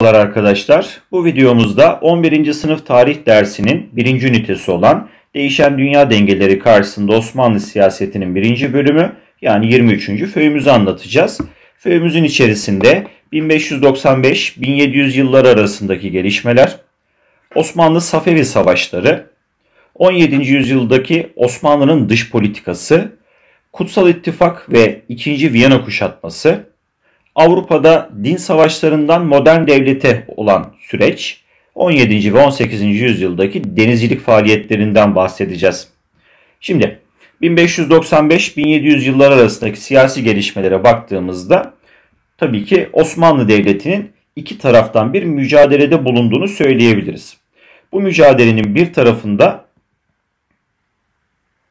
Merhabalar arkadaşlar. Bu videomuzda 11. sınıf tarih dersinin 1. ünitesi olan Değişen Dünya Dengeleri karşısında Osmanlı siyasetinin 1. bölümü yani 23. föyümüzü anlatacağız. Föyümüzün içerisinde 1595-1700 yıllar arasındaki gelişmeler, Osmanlı Safevi Savaşları, 17. yüzyıldaki Osmanlı'nın dış politikası, Kutsal İttifak ve 2. Viyana kuşatması, Avrupa'da din savaşlarından modern devlete olan süreç 17. ve 18. yüzyıldaki denizcilik faaliyetlerinden bahsedeceğiz. Şimdi 1595-1700 yıllar arasındaki siyasi gelişmelere baktığımızda tabii ki Osmanlı Devleti'nin iki taraftan bir mücadelede bulunduğunu söyleyebiliriz. Bu mücadelenin bir tarafında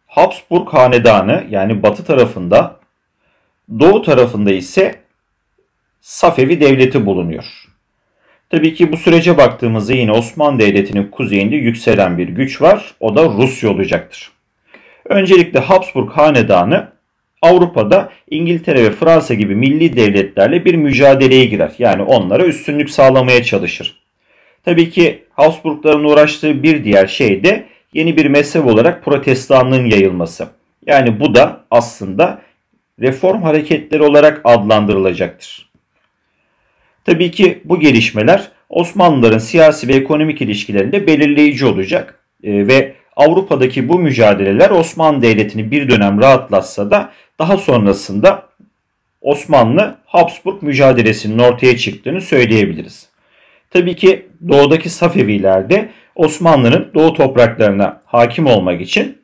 Habsburg Hanedanı yani batı tarafında, doğu tarafında ise Safevi Devleti bulunuyor. Tabii ki bu sürece baktığımızda yine Osmanlı Devleti'nin kuzeyinde yükselen bir güç var. O da Rusya olacaktır. Öncelikle Habsburg Hanedanı Avrupa'da İngiltere ve Fransa gibi milli devletlerle bir mücadeleye girer. Yani onlara üstünlük sağlamaya çalışır. Tabii ki Habsburgların uğraştığı bir diğer şey de yeni bir mezhep olarak protestanlığın yayılması. Yani bu da aslında reform hareketleri olarak adlandırılacaktır. Tabii ki bu gelişmeler Osmanlıların siyasi ve ekonomik ilişkilerinde belirleyici olacak e, ve Avrupa'daki bu mücadeleler Osmanlı Devleti'ni bir dönem rahatlatsa da daha sonrasında Osmanlı Habsburg mücadelesinin ortaya çıktığını söyleyebiliriz. Tabii ki doğudaki Safeviler de Osmanlı'nın doğu topraklarına hakim olmak için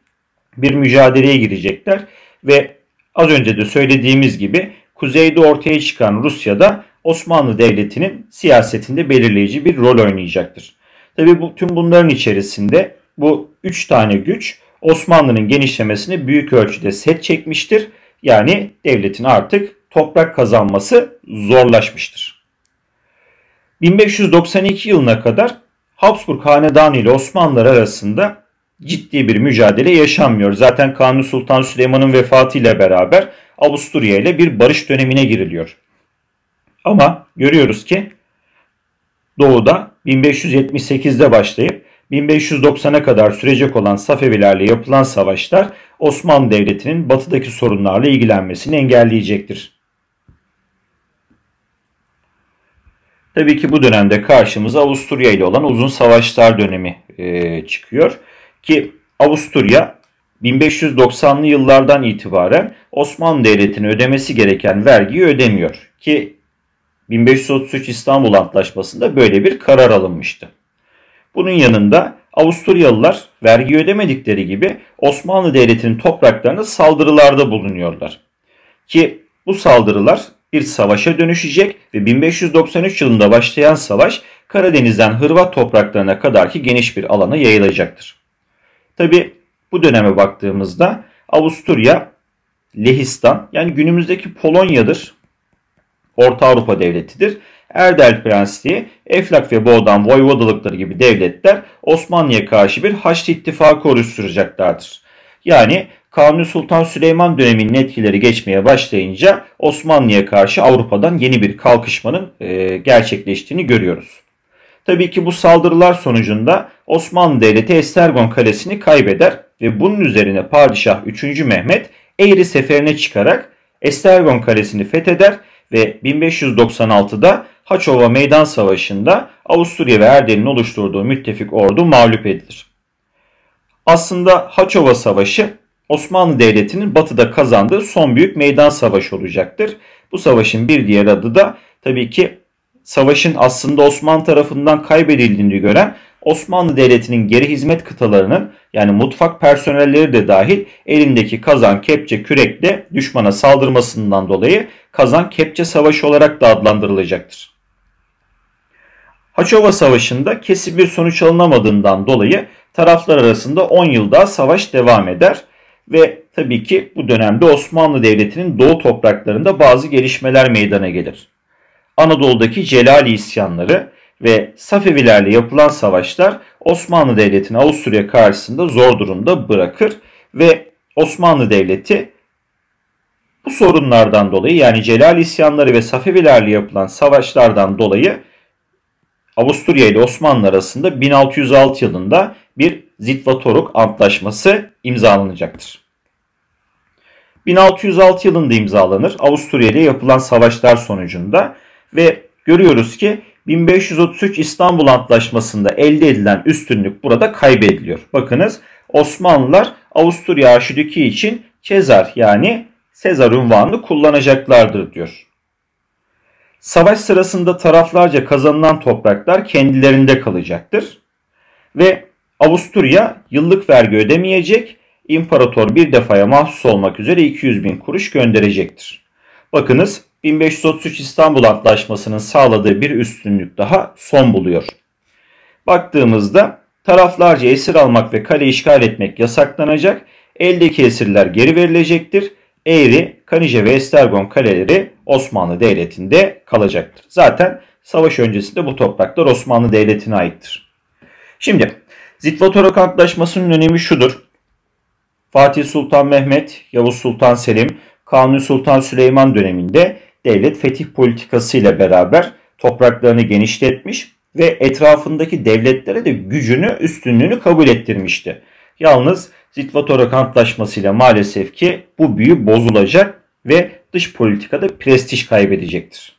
bir mücadeleye girecekler ve az önce de söylediğimiz gibi kuzeyde ortaya çıkan Rusya'da Osmanlı Devleti'nin siyasetinde belirleyici bir rol oynayacaktır. Tabi bu, tüm bunların içerisinde bu üç tane güç Osmanlı'nın genişlemesini büyük ölçüde set çekmiştir. Yani devletin artık toprak kazanması zorlaşmıştır. 1592 yılına kadar Habsburg Hanedanı ile Osmanlılar arasında ciddi bir mücadele yaşanmıyor. Zaten Kanuni Sultan Süleyman'ın vefatıyla beraber Avusturya ile bir barış dönemine giriliyor. Ama görüyoruz ki Doğu'da 1578'de başlayıp 1590'a kadar sürecek olan Safevilerle yapılan savaşlar Osmanlı Devleti'nin batıdaki sorunlarla ilgilenmesini engelleyecektir. Tabii ki bu dönemde karşımıza Avusturya ile olan uzun savaşlar dönemi e, çıkıyor. Ki Avusturya 1590'lı yıllardan itibaren Osmanlı Devleti'ne ödemesi gereken vergiyi ödemiyor. Ki 1533 İstanbul Antlaşması'nda böyle bir karar alınmıştı. Bunun yanında Avusturyalılar vergi ödemedikleri gibi Osmanlı Devleti'nin topraklarına saldırılarda bulunuyorlar. Ki bu saldırılar bir savaşa dönüşecek ve 1593 yılında başlayan savaş Karadeniz'den Hırvat topraklarına kadar ki geniş bir alana yayılacaktır. Tabi bu döneme baktığımızda Avusturya, Lehistan yani günümüzdeki Polonya'dır. Orta Avrupa devletidir. Erdel Prensliği, Eflak ve Boğdan Voyvodalıkları gibi devletler Osmanlı'ya karşı bir Haçlı ittifakı oluşturacaklardır. Yani Kanuni Sultan Süleyman döneminin etkileri geçmeye başlayınca Osmanlı'ya karşı Avrupa'dan yeni bir kalkışmanın e, gerçekleştiğini görüyoruz. Tabii ki bu saldırılar sonucunda Osmanlı Devleti Estergon Kalesi'ni kaybeder ve bunun üzerine Padişah 3. Mehmet Eğri seferine çıkarak Estergon Kalesi'ni fetheder ve 1596'da Haçova Meydan Savaşı'nda Avusturya ve Erdel'in oluşturduğu müttefik ordu mağlup edilir. Aslında Haçova Savaşı Osmanlı Devleti'nin batıda kazandığı son büyük meydan savaşı olacaktır. Bu savaşın bir diğer adı da tabii ki savaşın aslında Osmanlı tarafından kaybedildiğini gören Osmanlı Devleti'nin geri hizmet kıtalarının yani mutfak personelleri de dahil elindeki kazan, kepçe, kürekle düşmana saldırmasından dolayı kazan kepçe savaşı olarak da adlandırılacaktır. Haçova Savaşı'nda kesin bir sonuç alınamadığından dolayı taraflar arasında 10 yıl daha savaş devam eder ve tabii ki bu dönemde Osmanlı Devleti'nin doğu topraklarında bazı gelişmeler meydana gelir. Anadolu'daki Celali isyanları ve Safevilerle yapılan savaşlar Osmanlı Devleti'ni Avusturya karşısında zor durumda bırakır ve Osmanlı Devleti bu sorunlardan dolayı yani Celal isyanları ve Safevilerle yapılan savaşlardan dolayı Avusturya ile Osmanlı arasında 1606 yılında bir Zitvatoruk Antlaşması imzalanacaktır. 1606 yılında imzalanır Avusturya ile yapılan savaşlar sonucunda ve görüyoruz ki 1533 İstanbul Antlaşması'nda elde edilen üstünlük burada kaybediliyor. Bakınız Osmanlılar Avusturya Arşidükü için Cezar yani Sezar unvanını kullanacaklardır diyor. Savaş sırasında taraflarca kazanılan topraklar kendilerinde kalacaktır. Ve Avusturya yıllık vergi ödemeyecek, imparator bir defaya mahsus olmak üzere 200 bin kuruş gönderecektir. Bakınız 1533 İstanbul Antlaşması'nın sağladığı bir üstünlük daha son buluyor. Baktığımızda taraflarca esir almak ve kale işgal etmek yasaklanacak, eldeki esirler geri verilecektir. Eğri, Kanije ve Estergon kaleleri Osmanlı Devleti'nde kalacaktır. Zaten savaş öncesinde bu topraklar Osmanlı Devleti'ne aittir. Şimdi Zitvatorok Antlaşması'nın önemi şudur. Fatih Sultan Mehmet, Yavuz Sultan Selim, Kanuni Sultan Süleyman döneminde devlet fetih politikası ile beraber topraklarını genişletmiş ve etrafındaki devletlere de gücünü, üstünlüğünü kabul ettirmişti. Yalnız Zitvatorok Antlaşması ile maalesef ki bu büyü bozulacak ve dış politikada prestij kaybedecektir.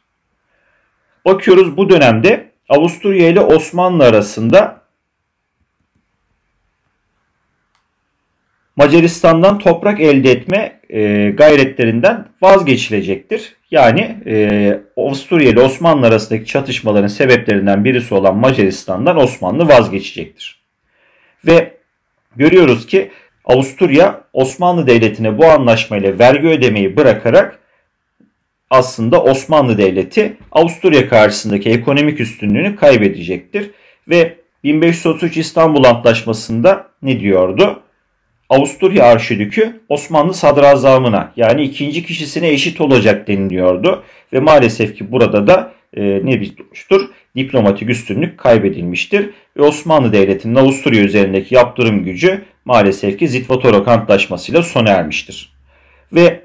Bakıyoruz bu dönemde Avusturya ile Osmanlı arasında Macaristan'dan toprak elde etme e, gayretlerinden vazgeçilecektir. Yani e, Avusturya ile Osmanlı arasındaki çatışmaların sebeplerinden birisi olan Macaristan'dan Osmanlı vazgeçecektir. Ve görüyoruz ki Avusturya Osmanlı Devleti'ne bu anlaşmayla vergi ödemeyi bırakarak aslında Osmanlı Devleti Avusturya karşısındaki ekonomik üstünlüğünü kaybedecektir. Ve 1533 İstanbul Antlaşması'nda ne diyordu? Avusturya Arşidükü Osmanlı sadrazamına yani ikinci kişisine eşit olacak deniliyordu. Ve maalesef ki burada da e, ne bitmiştir? Diplomatik üstünlük kaybedilmiştir. Ve Osmanlı Devleti'nin Avusturya üzerindeki yaptırım gücü maalesef ki Zitvatorok Antlaşması'yla sona ermiştir. Ve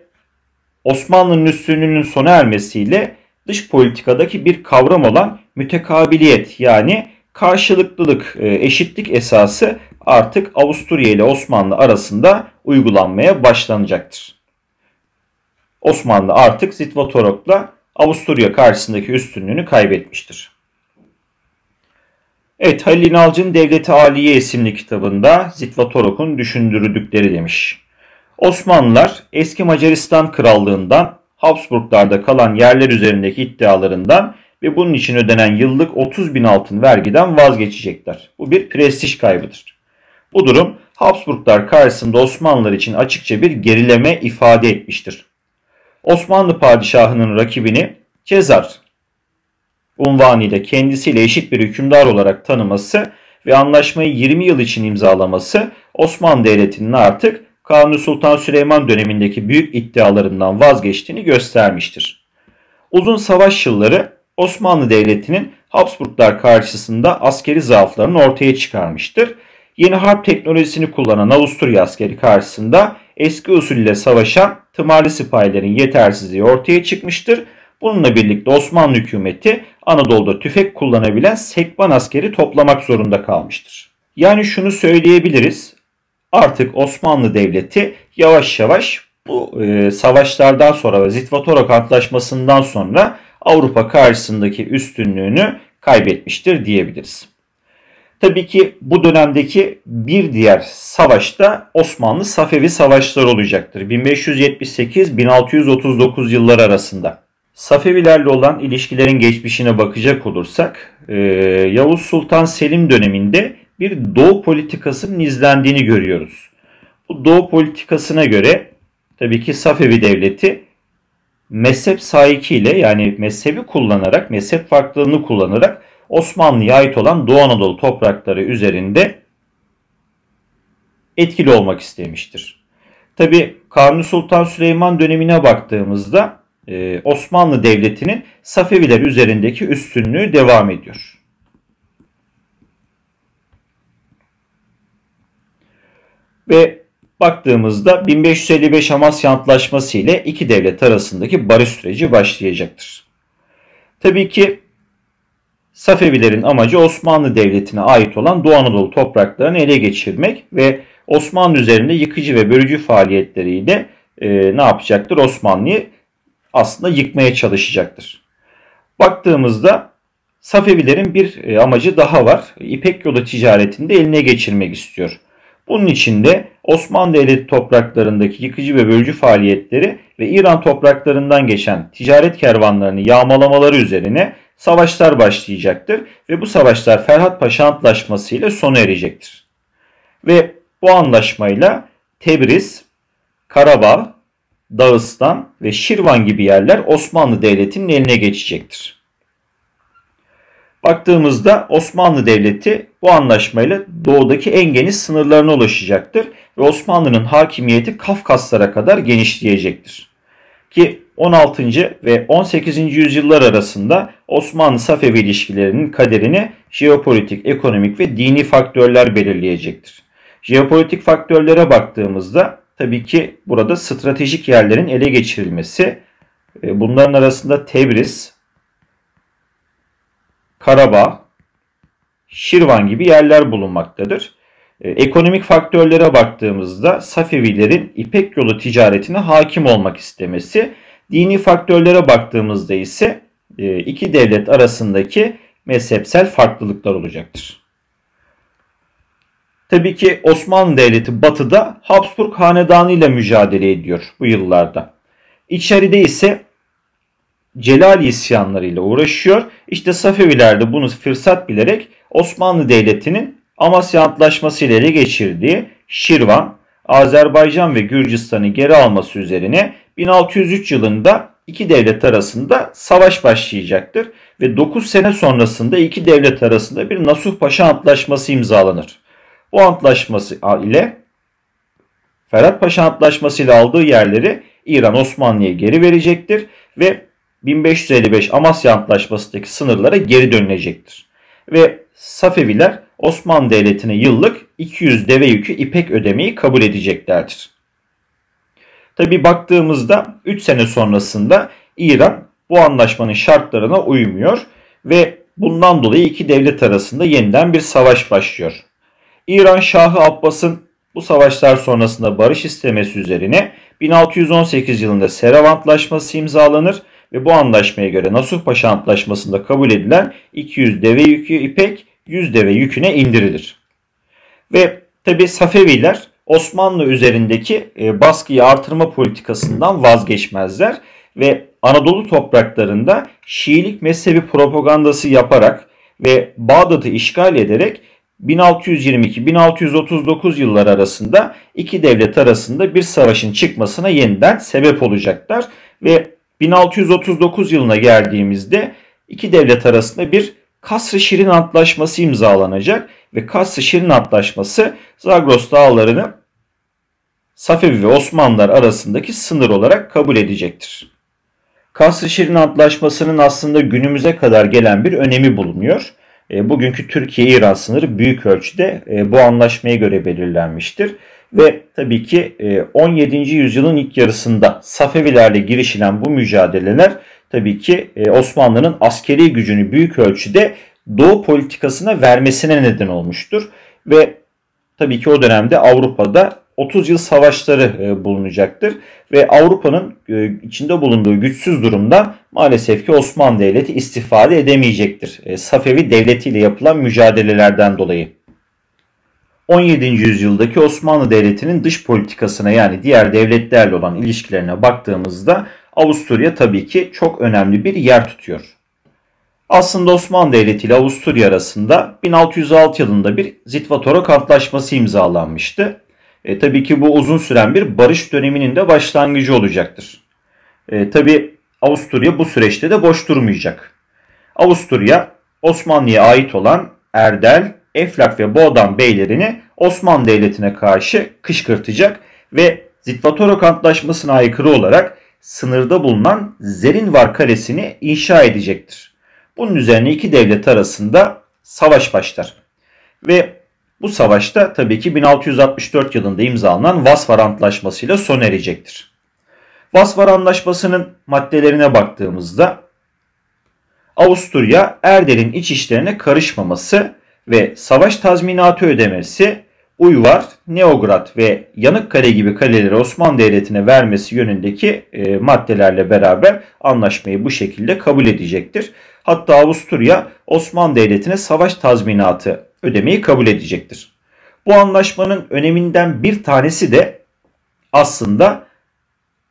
Osmanlı'nın üstünlüğünün sona ermesiyle dış politikadaki bir kavram olan mütekabiliyet yani karşılıklılık, e, eşitlik esası artık Avusturya ile Osmanlı arasında uygulanmaya başlanacaktır. Osmanlı artık Zitvatorok'la Avusturya karşısındaki üstünlüğünü kaybetmiştir. Evet Halil İnalcı'nın Devleti Aliye isimli kitabında Zitvatorok'un düşündürdükleri demiş. Osmanlılar eski Macaristan Krallığından Habsburglarda kalan yerler üzerindeki iddialarından ve bunun için ödenen yıllık 30 bin altın vergiden vazgeçecekler. Bu bir prestij kaybıdır. Bu durum Habsburglar karşısında Osmanlılar için açıkça bir gerileme ifade etmiştir. Osmanlı padişahının rakibini Cezar unvanıyla kendisiyle eşit bir hükümdar olarak tanıması ve anlaşmayı 20 yıl için imzalaması Osmanlı Devleti'nin artık Kanuni Sultan Süleyman dönemindeki büyük iddialarından vazgeçtiğini göstermiştir. Uzun savaş yılları Osmanlı Devleti'nin Habsburglar karşısında askeri zaaflarını ortaya çıkarmıştır Yeni harp teknolojisini kullanan Avusturya askeri karşısında eski usul savaşan tımarlı sipahilerin yetersizliği ortaya çıkmıştır. Bununla birlikte Osmanlı hükümeti Anadolu'da tüfek kullanabilen Sekban askeri toplamak zorunda kalmıştır. Yani şunu söyleyebiliriz. Artık Osmanlı Devleti yavaş yavaş bu e, savaşlardan sonra ve Zitvatorok Antlaşması'ndan sonra Avrupa karşısındaki üstünlüğünü kaybetmiştir diyebiliriz. Tabii ki bu dönemdeki bir diğer savaşta Osmanlı Safevi savaşları olacaktır. 1578-1639 yıllar arasında. Safevilerle olan ilişkilerin geçmişine bakacak olursak e, Yavuz Sultan Selim döneminde bir doğu politikasının izlendiğini görüyoruz. Bu doğu politikasına göre tabii ki Safevi devleti mezhep saiki ile yani mezhebi kullanarak, mezhep farklılığını kullanarak Osmanlı'ya ait olan Doğu Anadolu toprakları üzerinde etkili olmak istemiştir. Tabi Kanuni Sultan Süleyman dönemine baktığımızda e, Osmanlı Devleti'nin Safeviler üzerindeki üstünlüğü devam ediyor. Ve baktığımızda 1555 Amasya Antlaşması ile iki devlet arasındaki barış süreci başlayacaktır. Tabii ki Safevilerin amacı Osmanlı Devleti'ne ait olan Doğu Anadolu topraklarını ele geçirmek ve Osmanlı üzerinde yıkıcı ve bölücü faaliyetleriyle e, ne yapacaktır? Osmanlı'yı aslında yıkmaya çalışacaktır. Baktığımızda Safevilerin bir e, amacı daha var. İpek yolu ticaretinde eline geçirmek istiyor. Bunun için de Osmanlı Devleti topraklarındaki yıkıcı ve bölücü faaliyetleri ve İran topraklarından geçen ticaret kervanlarını yağmalamaları üzerine savaşlar başlayacaktır ve bu savaşlar Ferhat Paşa Antlaşması ile sona erecektir. Ve bu anlaşmayla Tebriz, Karabağ, Dağıstan ve Şirvan gibi yerler Osmanlı Devleti'nin eline geçecektir. Baktığımızda Osmanlı Devleti bu anlaşmayla doğudaki en geniş sınırlarına ulaşacaktır ve Osmanlı'nın hakimiyeti Kafkaslara kadar genişleyecektir. Ki 16. ve 18. yüzyıllar arasında Osmanlı-Safevi ilişkilerinin kaderini jeopolitik, ekonomik ve dini faktörler belirleyecektir. Jeopolitik faktörlere baktığımızda tabii ki burada stratejik yerlerin ele geçirilmesi, e, bunların arasında Tebriz, Karabağ, Şirvan gibi yerler bulunmaktadır. E, ekonomik faktörlere baktığımızda Safevilerin İpek yolu ticaretine hakim olmak istemesi, dini faktörlere baktığımızda ise e, iki devlet arasındaki mezhepsel farklılıklar olacaktır. Tabii ki Osmanlı Devleti batıda Habsburg Hanedanı ile mücadele ediyor bu yıllarda. İçeride ise Celal isyanlarıyla uğraşıyor. İşte Safeviler de bunu fırsat bilerek Osmanlı Devleti'nin Amasya Antlaşması ile ele geçirdiği Şirvan, Azerbaycan ve Gürcistan'ı geri alması üzerine 1603 yılında iki devlet arasında savaş başlayacaktır ve 9 sene sonrasında iki devlet arasında bir Nasuh Paşa Antlaşması imzalanır. Bu antlaşması ile Ferhat Paşa Antlaşması ile aldığı yerleri İran Osmanlı'ya geri verecektir ve 1555 Amasya Antlaşması'ndaki sınırlara geri dönülecektir. Ve Safeviler Osmanlı Devleti'ne yıllık 200 deve yükü ipek ödemeyi kabul edeceklerdir. Tabi baktığımızda 3 sene sonrasında İran bu anlaşmanın şartlarına uymuyor ve bundan dolayı iki devlet arasında yeniden bir savaş başlıyor. İran Şahı Abbas'ın bu savaşlar sonrasında barış istemesi üzerine 1618 yılında Serav Antlaşması imzalanır ve bu anlaşmaya göre Nasuh Paşa Antlaşması'nda kabul edilen 200 deve yükü ipek 100 deve yüküne indirilir. Ve tabi Safeviler Osmanlı üzerindeki e, baskıyı artırma politikasından vazgeçmezler ve Anadolu topraklarında Şiilik mezhebi propagandası yaparak ve Bağdat'ı işgal ederek 1622-1639 yıllar arasında iki devlet arasında bir savaşın çıkmasına yeniden sebep olacaklar ve 1639 yılına geldiğimizde iki devlet arasında bir Kasr-ı Şirin Antlaşması imzalanacak ve Kasr-ı Şirin Antlaşması Zagros dağlarını Safevi ve Osmanlılar arasındaki sınır olarak kabul edecektir. Kasr-ı Antlaşması'nın aslında günümüze kadar gelen bir önemi bulunuyor. E, bugünkü Türkiye-İran sınırı büyük ölçüde e, bu anlaşmaya göre belirlenmiştir. Ve tabii ki 17. E, yüzyılın ilk yarısında Safevilerle girişilen bu mücadeleler tabii ki Osmanlı'nın askeri gücünü büyük ölçüde Doğu politikasına vermesine neden olmuştur. Ve tabii ki o dönemde Avrupa'da 30 yıl savaşları e, bulunacaktır. Ve Avrupa'nın e, içinde bulunduğu güçsüz durumda maalesef ki Osmanlı Devleti istifade edemeyecektir. E, Safevi Devleti ile yapılan mücadelelerden dolayı. 17. yüzyıldaki Osmanlı Devleti'nin dış politikasına yani diğer devletlerle olan ilişkilerine baktığımızda Avusturya tabii ki çok önemli bir yer tutuyor. Aslında Osmanlı Devleti ile Avusturya arasında 1606 yılında bir Zitvatorok Antlaşması imzalanmıştı. E, tabii ki bu uzun süren bir barış döneminin de başlangıcı olacaktır. E, tabii Avusturya bu süreçte de boş durmayacak. Avusturya Osmanlı'ya ait olan Erdel, Eflak ve Boğdan beylerini Osmanlı Devleti'ne karşı kışkırtacak ve Zitvatorok Antlaşması'na aykırı olarak sınırda bulunan Zerinvar Kalesi'ni inşa edecektir. Bunun üzerine iki devlet arasında savaş başlar. Ve bu savaşta tabii ki 1664 yılında imzalanan Vasvar Antlaşması ile sona erecektir. Vasvar Antlaşması'nın maddelerine baktığımızda Avusturya Erdel'in iç işlerine karışmaması ve savaş tazminatı ödemesi Uyvar, Neograd ve Yanıkkale gibi kaleleri Osmanlı Devleti'ne vermesi yönündeki e, maddelerle beraber anlaşmayı bu şekilde kabul edecektir. Hatta Avusturya Osmanlı Devleti'ne savaş tazminatı ödemeyi kabul edecektir. Bu anlaşmanın öneminden bir tanesi de aslında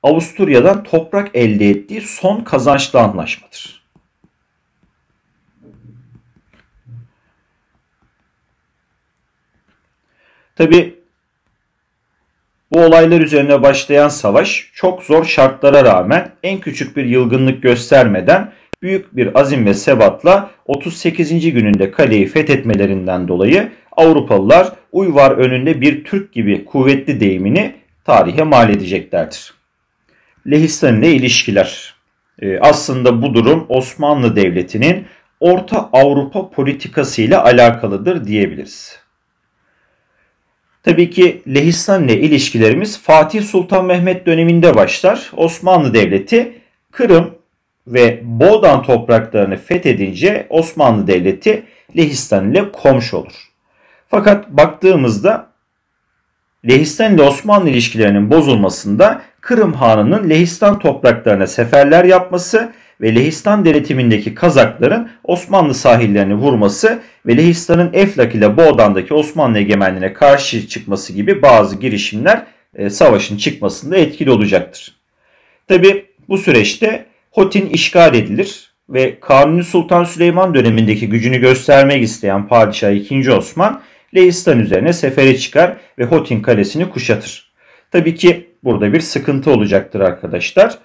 Avusturya'dan toprak elde ettiği son kazançlı anlaşmadır. Tabi bu olaylar üzerine başlayan savaş çok zor şartlara rağmen en küçük bir yılgınlık göstermeden büyük bir azim ve sebatla 38. gününde kaleyi fethetmelerinden dolayı Avrupalılar Uyvar önünde bir Türk gibi kuvvetli deyimini tarihe mal edeceklerdir. Lehistan ile ilişkiler. Ee, aslında bu durum Osmanlı Devleti'nin Orta Avrupa politikası ile alakalıdır diyebiliriz. Tabii ki Lehistan ile ilişkilerimiz Fatih Sultan Mehmet döneminde başlar. Osmanlı Devleti Kırım ve Boğdan topraklarını fethedince Osmanlı Devleti Lehistan ile komşu olur. Fakat baktığımızda Lehistan ile Osmanlı ilişkilerinin bozulmasında Kırım Hanı'nın Lehistan topraklarına seferler yapması ve Lehistan denetimindeki Kazakların Osmanlı sahillerini vurması ve Lehistan'ın Eflak ile Boğdan'daki Osmanlı egemenliğine karşı çıkması gibi bazı girişimler e, savaşın çıkmasında etkili olacaktır. Tabi bu süreçte Hotin işgal edilir ve Kanuni Sultan Süleyman dönemindeki gücünü göstermek isteyen Padişah II. Osman Lehistan üzerine sefere çıkar ve Hotin kalesini kuşatır. Tabii ki burada bir sıkıntı olacaktır arkadaşlar.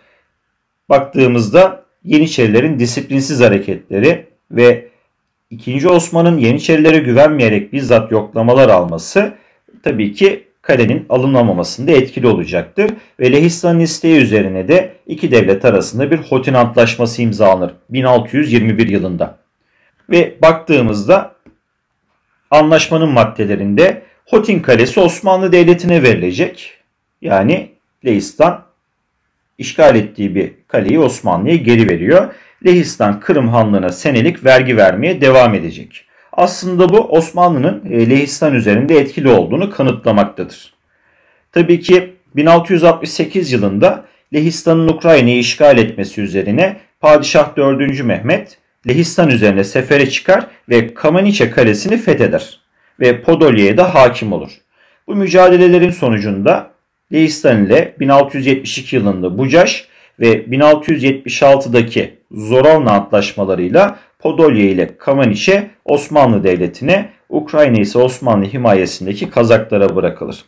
Baktığımızda Yeniçerilerin disiplinsiz hareketleri ve II. Osman'ın Yeniçerilere güvenmeyerek bizzat yoklamalar alması tabii ki kalenin alınamamasında etkili olacaktır. Ve Lehistan'ın isteği üzerine de iki devlet arasında bir Hotin Antlaşması imzalanır 1621 yılında. Ve baktığımızda anlaşmanın maddelerinde Hotin Kalesi Osmanlı Devleti'ne verilecek. Yani Lehistan işgal ettiği bir kaleyi Osmanlı'ya geri veriyor. Lehistan Kırım Hanlığı'na senelik vergi vermeye devam edecek. Aslında bu Osmanlı'nın e, Lehistan üzerinde etkili olduğunu kanıtlamaktadır. Tabii ki 1668 yılında Lehistan'ın Ukrayna'yı işgal etmesi üzerine Padişah 4. Mehmet Lehistan üzerine sefere çıkar ve Kamaniçe Kalesi'ni fetheder ve Podolya'ya da hakim olur. Bu mücadelelerin sonucunda Lehistan ile 1672 yılında Bucaş ve 1676'daki Zorovna antlaşmalarıyla Podolya ile Kamaniçe Osmanlı Devleti'ne, Ukrayna ise Osmanlı himayesindeki Kazaklara bırakılır.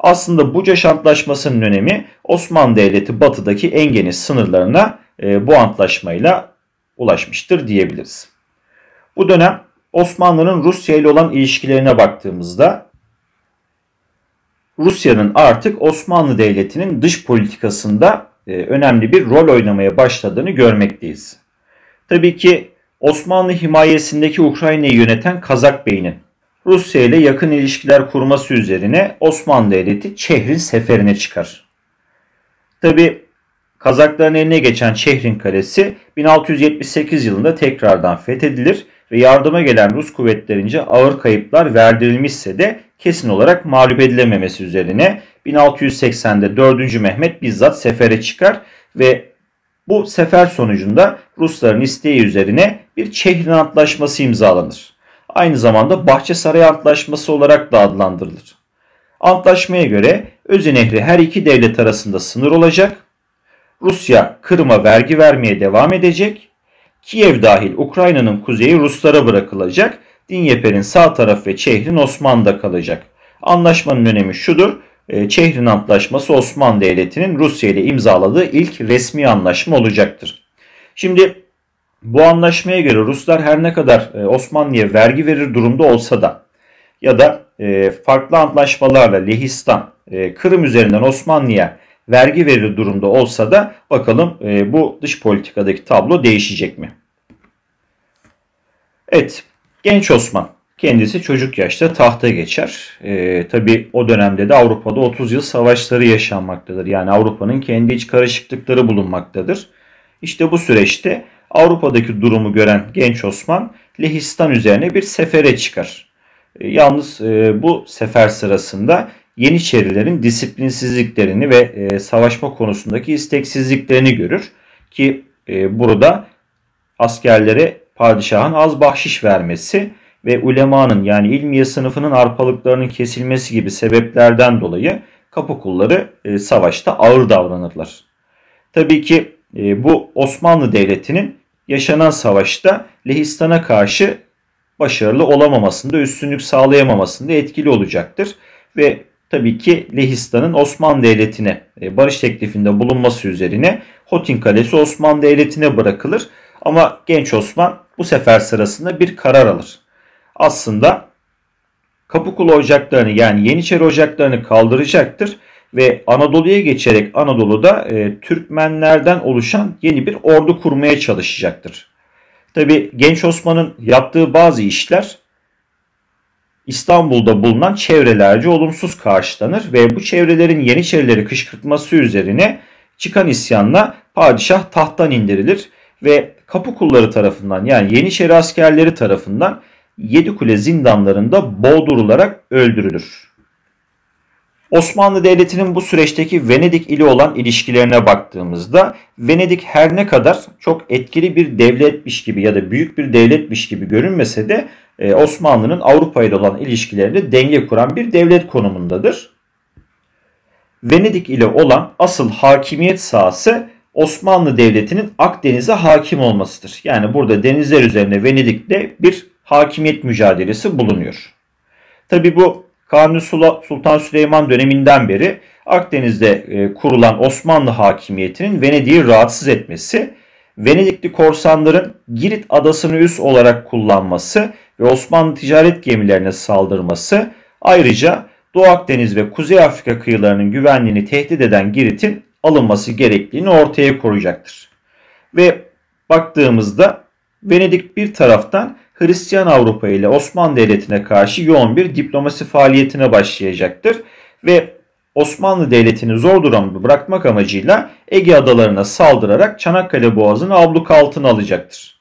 Aslında Bucaş Antlaşması'nın önemi Osmanlı Devleti batıdaki en geniş sınırlarına e, bu antlaşmayla ulaşmıştır diyebiliriz. Bu dönem Osmanlı'nın Rusya ile olan ilişkilerine baktığımızda Rusya'nın artık Osmanlı Devleti'nin dış politikasında e, önemli bir rol oynamaya başladığını görmekteyiz. Tabii ki Osmanlı himayesindeki Ukrayna'yı yöneten Kazak Bey'inin Rusya ile yakın ilişkiler kurması üzerine Osmanlı Devleti Çehrin seferine çıkar. Tabi Kazakların eline geçen Çehrin Kalesi 1678 yılında tekrardan fethedilir ve yardıma gelen Rus kuvvetlerince ağır kayıplar verdirilmişse de kesin olarak mağlup edilememesi üzerine 1680'de 4. Mehmet bizzat sefere çıkar ve bu sefer sonucunda Rusların isteği üzerine bir Çehrin Antlaşması imzalanır. Aynı zamanda Bahçesaray Antlaşması olarak da adlandırılır. Antlaşmaya göre Özü Nehri her iki devlet arasında sınır olacak. Rusya Kırım'a vergi vermeye devam edecek. Kiev dahil Ukrayna'nın kuzeyi Ruslara bırakılacak. Dinyeper'in sağ tarafı ve Çehrin Osmanlı'da kalacak. Anlaşmanın önemi şudur. Çehrin Antlaşması Osmanlı Devleti'nin Rusya ile imzaladığı ilk resmi anlaşma olacaktır. Şimdi bu anlaşmaya göre Ruslar her ne kadar e, Osmanlı'ya vergi verir durumda olsa da ya da e, farklı antlaşmalarla Lehistan, Kırım üzerinden Osmanlı'ya vergi verir durumda olsa da bakalım bu dış politikadaki tablo değişecek mi? Evet, genç Osman Kendisi çocuk yaşta tahta geçer. E, Tabi o dönemde de Avrupa'da 30 yıl savaşları yaşanmaktadır. Yani Avrupa'nın kendi iç karışıklıkları bulunmaktadır. İşte bu süreçte Avrupa'daki durumu gören genç Osman Lehistan üzerine bir sefere çıkar. E, yalnız e, bu sefer sırasında Yeniçerilerin disiplinsizliklerini ve e, savaşma konusundaki isteksizliklerini görür ki burada askerlere padişahın az bahşiş vermesi ve ulemanın yani ilmiye sınıfının arpalıklarının kesilmesi gibi sebeplerden dolayı kapı kulları savaşta ağır davranırlar. Tabii ki bu Osmanlı Devleti'nin yaşanan savaşta Lehistan'a karşı başarılı olamamasında, üstünlük sağlayamamasında etkili olacaktır. Ve tabii ki Lehistan'ın Osmanlı Devleti'ne e, barış teklifinde bulunması üzerine Hotin Kalesi Osmanlı Devleti'ne bırakılır. Ama genç Osman bu sefer sırasında bir karar alır. Aslında Kapıkulu ocaklarını yani Yeniçeri ocaklarını kaldıracaktır ve Anadolu'ya geçerek Anadolu'da e, Türkmenlerden oluşan yeni bir ordu kurmaya çalışacaktır. Tabi Genç Osman'ın yaptığı bazı işler İstanbul'da bulunan çevrelerce olumsuz karşılanır ve bu çevrelerin Yeniçerileri kışkırtması üzerine çıkan isyanla padişah tahttan indirilir ve kapı kulları tarafından yani Yeniçeri askerleri tarafından Yedikule zindanlarında boğdurularak öldürülür. Osmanlı Devleti'nin bu süreçteki Venedik ile olan ilişkilerine baktığımızda Venedik her ne kadar çok etkili bir devletmiş gibi ya da büyük bir devletmiş gibi görünmese de e, Osmanlı'nın Avrupa ile olan ilişkilerinde denge kuran bir devlet konumundadır. Venedik ile olan asıl hakimiyet sahası Osmanlı Devleti'nin Akdeniz'e hakim olmasıdır. Yani burada denizler üzerine Venedik'te bir hakimiyet mücadelesi bulunuyor. Tabi bu Kanuni Sultan Süleyman döneminden beri Akdeniz'de e, kurulan Osmanlı hakimiyetinin Venedik'i rahatsız etmesi, Venedikli korsanların Girit adasını üs olarak kullanması ve Osmanlı ticaret gemilerine saldırması ayrıca Doğu Akdeniz ve Kuzey Afrika kıyılarının güvenliğini tehdit eden Girit'in alınması gerektiğini ortaya koyacaktır. Ve baktığımızda Venedik bir taraftan Hristiyan Avrupa ile Osmanlı Devleti'ne karşı yoğun bir diplomasi faaliyetine başlayacaktır ve Osmanlı Devleti'ni zor durumda bırakmak amacıyla Ege adalarına saldırarak Çanakkale Boğazı'nı abluk altına alacaktır.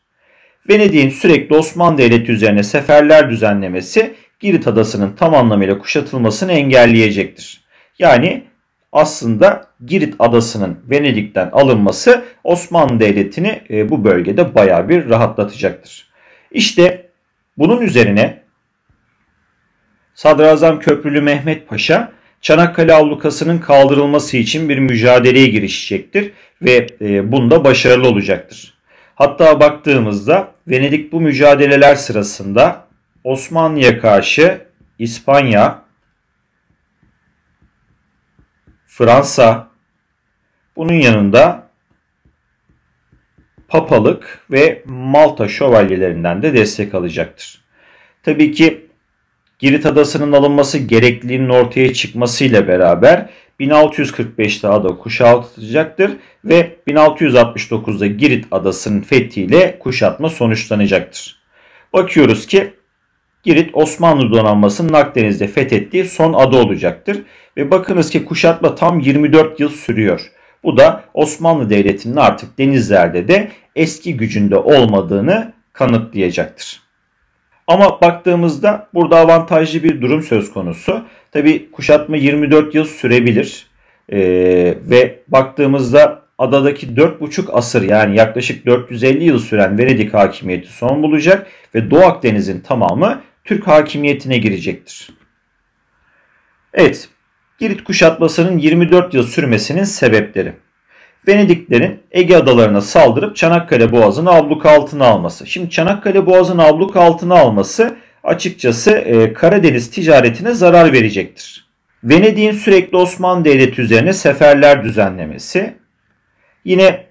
Venedik'in sürekli Osmanlı Devleti üzerine seferler düzenlemesi Girit adasının tam anlamıyla kuşatılmasını engelleyecektir. Yani aslında Girit adasının Venedik'ten alınması Osmanlı Devleti'ni e, bu bölgede baya bir rahatlatacaktır. İşte bunun üzerine Sadrazam Köprülü Mehmet Paşa Çanakkale ablukasının kaldırılması için bir mücadeleye girişecektir ve e, bunda başarılı olacaktır. Hatta baktığımızda Venedik bu mücadeleler sırasında Osmanlı'ya karşı İspanya, Fransa, bunun yanında papalık ve Malta şövalyelerinden de destek alacaktır. Tabii ki Girit adasının alınması gerekliliğinin ortaya çıkmasıyla beraber 1645'te ada kuşatılacaktır ve 1669'da Girit adasının fethiyle kuşatma sonuçlanacaktır. Bakıyoruz ki Girit Osmanlı donanmasının Akdeniz'de fethettiği son ada olacaktır. Ve bakınız ki kuşatma tam 24 yıl sürüyor. Bu da Osmanlı Devleti'nin artık denizlerde de eski gücünde olmadığını kanıtlayacaktır. Ama baktığımızda burada avantajlı bir durum söz konusu. Tabi kuşatma 24 yıl sürebilir. Ee, ve baktığımızda adadaki 4,5 asır yani yaklaşık 450 yıl süren Venedik hakimiyeti son bulacak ve Doğu Akdeniz'in tamamı Türk hakimiyetine girecektir. Evet, Girit kuşatmasının 24 yıl sürmesinin sebepleri. Venediklerin Ege adalarına saldırıp Çanakkale Boğazı'nı abluk altına alması. Şimdi Çanakkale Boğazı'nı abluk altına alması açıkçası e, Karadeniz ticaretine zarar verecektir. Venedik'in sürekli Osmanlı Devleti üzerine seferler düzenlemesi. Yine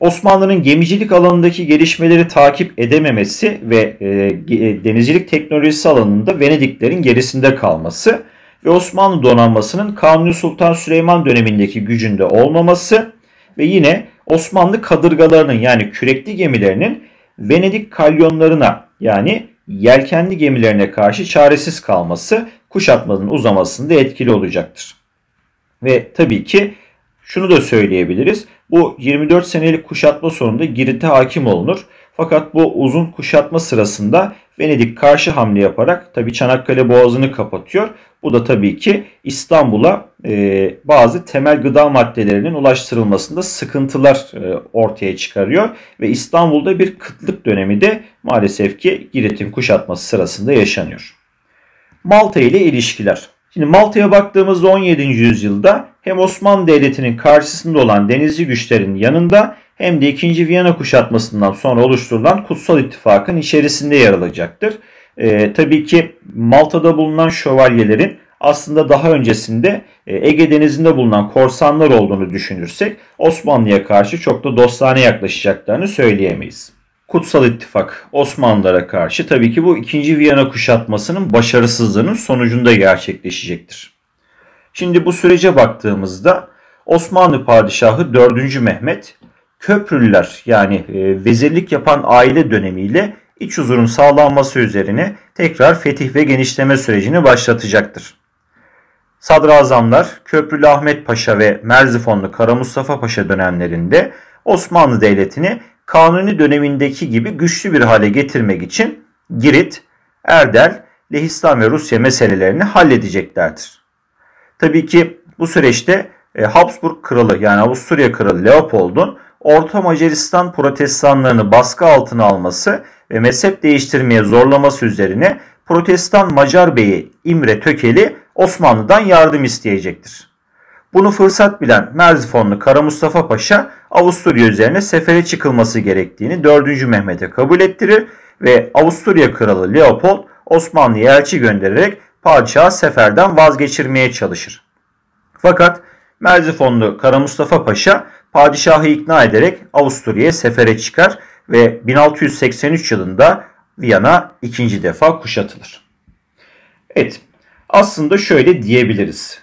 Osmanlı'nın gemicilik alanındaki gelişmeleri takip edememesi ve e, e denizcilik teknolojisi alanında Venediklerin gerisinde kalması ve Osmanlı donanmasının Kanuni Sultan Süleyman dönemindeki gücünde olmaması ve yine Osmanlı kadırgalarının yani kürekli gemilerinin Venedik kalyonlarına yani yelkenli gemilerine karşı çaresiz kalması kuşatmanın uzamasında etkili olacaktır. Ve tabii ki şunu da söyleyebiliriz. Bu 24 senelik kuşatma sonunda Girit'e hakim olunur. Fakat bu uzun kuşatma sırasında Venedik karşı hamle yaparak tabi Çanakkale Boğazı'nı kapatıyor. Bu da tabii ki İstanbul'a e, bazı temel gıda maddelerinin ulaştırılmasında sıkıntılar e, ortaya çıkarıyor. Ve İstanbul'da bir kıtlık dönemi de maalesef ki Girit'in kuşatması sırasında yaşanıyor. Malta ile ilişkiler. Şimdi Malta'ya baktığımızda 17. yüzyılda hem Osmanlı Devleti'nin karşısında olan denizci güçlerin yanında hem de 2. Viyana kuşatmasından sonra oluşturulan Kutsal İttifak'ın içerisinde yer alacaktır. Ee, tabii ki Malta'da bulunan şövalyelerin aslında daha öncesinde e, Ege Denizi'nde bulunan korsanlar olduğunu düşünürsek Osmanlı'ya karşı çok da dostane yaklaşacaklarını söyleyemeyiz. Kutsal İttifak Osmanlılara karşı tabii ki bu 2. Viyana kuşatmasının başarısızlığının sonucunda gerçekleşecektir. Şimdi bu sürece baktığımızda Osmanlı Padişahı 4. Mehmet Köprülüler yani e, vezirlik yapan aile dönemiyle iç huzurun sağlanması üzerine tekrar fetih ve genişleme sürecini başlatacaktır. Sadrazamlar Köprülü Ahmet Paşa ve Merzifonlu Kara Mustafa Paşa dönemlerinde Osmanlı Devleti'ni Kanuni dönemindeki gibi güçlü bir hale getirmek için Girit, Erdel, Lehistan ve Rusya meselelerini halledeceklerdir. Tabii ki bu süreçte e, Habsburg kralı yani Avusturya kralı Leopold'un Orta Macaristan protestanlarını baskı altına alması ve mezhep değiştirmeye zorlaması üzerine protestan Macar beyi İmre Tökeli Osmanlı'dan yardım isteyecektir. Bunu fırsat bilen Merzifonlu Kara Mustafa Paşa Avusturya üzerine sefere çıkılması gerektiğini 4. Mehmet'e kabul ettirir ve Avusturya Kralı Leopold Osmanlı'ya elçi göndererek padişahı seferden vazgeçirmeye çalışır. Fakat Merzifonlu Kara Mustafa Paşa padişahı ikna ederek Avusturya'ya sefere çıkar ve 1683 yılında Viyana ikinci defa kuşatılır. Evet aslında şöyle diyebiliriz.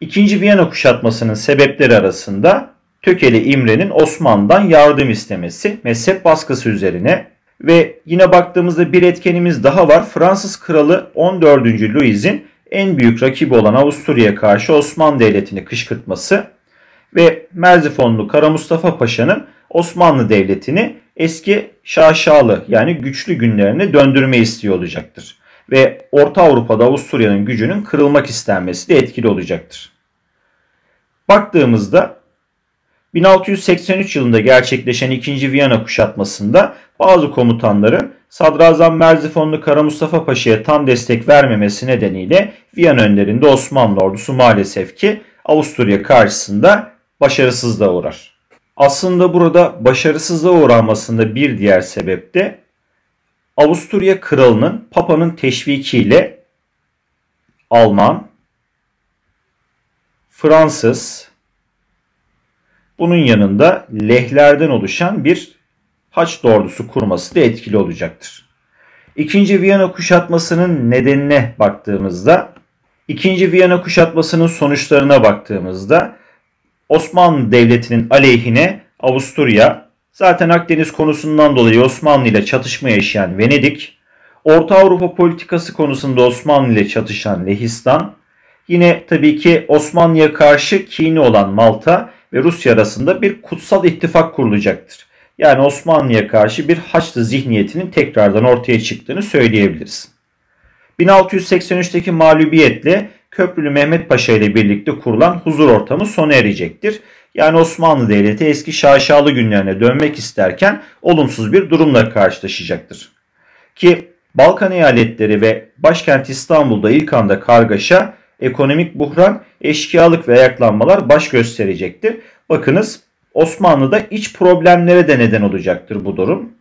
İkinci Viyana kuşatmasının sebepleri arasında Tökeli İmre'nin Osmanlı'dan yardım istemesi mezhep baskısı üzerine ve yine baktığımızda bir etkenimiz daha var. Fransız kralı 14. Louis'in en büyük rakibi olan Avusturya'ya karşı Osmanlı Devleti'ni kışkırtması ve Merzifonlu Kara Mustafa Paşa'nın Osmanlı Devleti'ni eski şaşalı yani güçlü günlerine döndürme istiyor olacaktır. Ve Orta Avrupa'da Avusturya'nın gücünün kırılmak istenmesi de etkili olacaktır. Baktığımızda 1683 yılında gerçekleşen 2. Viyana kuşatmasında bazı komutanların Sadrazam Merzifonlu Kara Mustafa Paşa'ya tam destek vermemesi nedeniyle Viyana önlerinde Osmanlı ordusu maalesef ki Avusturya karşısında başarısızlığa uğrar. Aslında burada başarısızlığa uğramasında bir diğer sebep de Avusturya kralının Papa'nın teşvikiyle Alman, Fransız, bunun yanında lehlerden oluşan bir haç ordusu kurması da etkili olacaktır. İkinci Viyana kuşatmasının nedenine baktığımızda, İkinci Viyana kuşatmasının sonuçlarına baktığımızda Osmanlı Devleti'nin aleyhine Avusturya, zaten Akdeniz konusundan dolayı Osmanlı ile çatışma yaşayan Venedik, Orta Avrupa politikası konusunda Osmanlı ile çatışan Lehistan, yine tabii ki Osmanlı'ya karşı kini olan Malta ve Rusya arasında bir kutsal ittifak kurulacaktır. Yani Osmanlı'ya karşı bir Haçlı zihniyetinin tekrardan ortaya çıktığını söyleyebiliriz. 1683'teki mağlubiyetle Köprülü Mehmet Paşa ile birlikte kurulan huzur ortamı sona erecektir. Yani Osmanlı Devleti eski şaşalı günlerine dönmek isterken olumsuz bir durumla karşılaşacaktır. Ki Balkan eyaletleri ve başkent İstanbul'da ilk anda kargaşa, ekonomik buhran, eşkıyalık ve ayaklanmalar baş gösterecektir. Bakınız Osmanlı'da iç problemlere de neden olacaktır bu durum.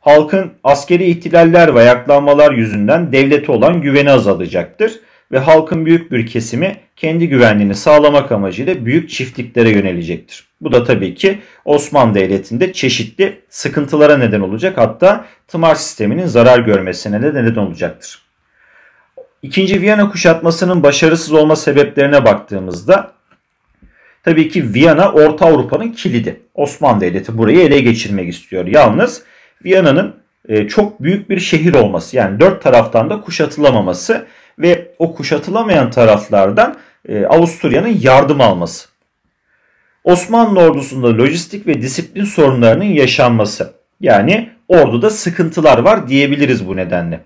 Halkın askeri ihtilaller ve ayaklanmalar yüzünden devlete olan güveni azalacaktır ve halkın büyük bir kesimi kendi güvenliğini sağlamak amacıyla büyük çiftliklere yönelecektir. Bu da tabii ki Osmanlı Devleti'nde çeşitli sıkıntılara neden olacak hatta tımar sisteminin zarar görmesine de neden olacaktır. İkinci Viyana kuşatmasının başarısız olma sebeplerine baktığımızda tabii ki Viyana Orta Avrupa'nın kilidi. Osmanlı Devleti burayı ele geçirmek istiyor. Yalnız Viyana'nın e, çok büyük bir şehir olması yani dört taraftan da kuşatılamaması ve o kuşatılamayan taraflardan e, Avusturya'nın yardım alması. Osmanlı ordusunda lojistik ve disiplin sorunlarının yaşanması. Yani orduda sıkıntılar var diyebiliriz bu nedenle.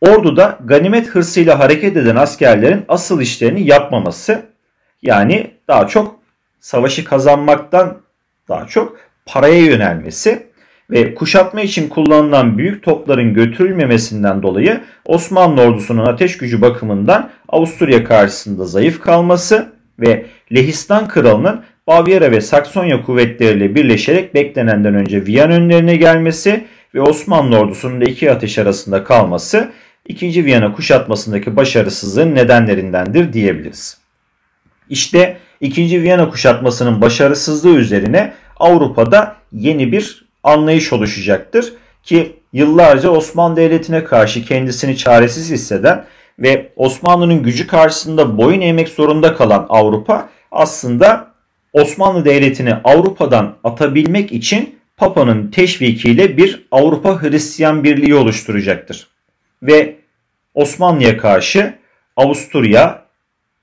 Orduda ganimet hırsıyla hareket eden askerlerin asıl işlerini yapmaması yani daha çok savaşı kazanmaktan daha çok paraya yönelmesi ve kuşatma için kullanılan büyük topların götürülmemesinden dolayı Osmanlı ordusunun ateş gücü bakımından Avusturya karşısında zayıf kalması ve Lehistan kralının Bavyera ve Saksonya kuvvetleriyle birleşerek beklenenden önce Viyana önlerine gelmesi ve Osmanlı ordusunun da iki ateş arasında kalması 2. Viyana kuşatmasındaki başarısızlığın nedenlerindendir diyebiliriz. İşte 2. Viyana kuşatmasının başarısızlığı üzerine Avrupa'da yeni bir anlayış oluşacaktır ki yıllarca Osmanlı Devleti'ne karşı kendisini çaresiz hisseden ve Osmanlı'nın gücü karşısında boyun eğmek zorunda kalan Avrupa aslında Osmanlı Devleti'ni Avrupa'dan atabilmek için Papa'nın teşvikiyle bir Avrupa Hristiyan Birliği oluşturacaktır. Ve Osmanlı'ya karşı Avusturya,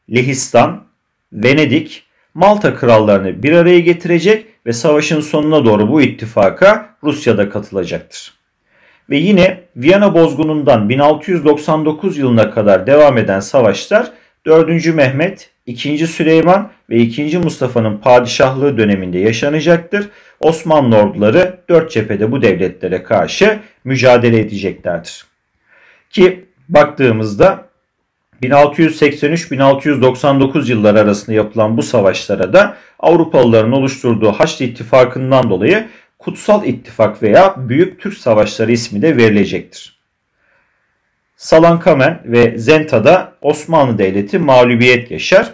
Lehistan, Venedik, Malta krallarını bir araya getirecek ve savaşın sonuna doğru bu ittifaka Rusya da katılacaktır. Ve yine Viyana bozgunundan 1699 yılına kadar devam eden savaşlar 4. Mehmet, 2. Süleyman ve 2. Mustafa'nın padişahlığı döneminde yaşanacaktır. Osmanlı orduları dört cephede bu devletlere karşı mücadele edeceklerdir. Ki baktığımızda 1683-1699 yıllar arasında yapılan bu savaşlara da Avrupalıların oluşturduğu Haçlı İttifakı'ndan dolayı Kutsal İttifak veya Büyük Türk Savaşları ismi de verilecektir. Salankamen ve Zenta'da Osmanlı Devleti mağlubiyet yaşar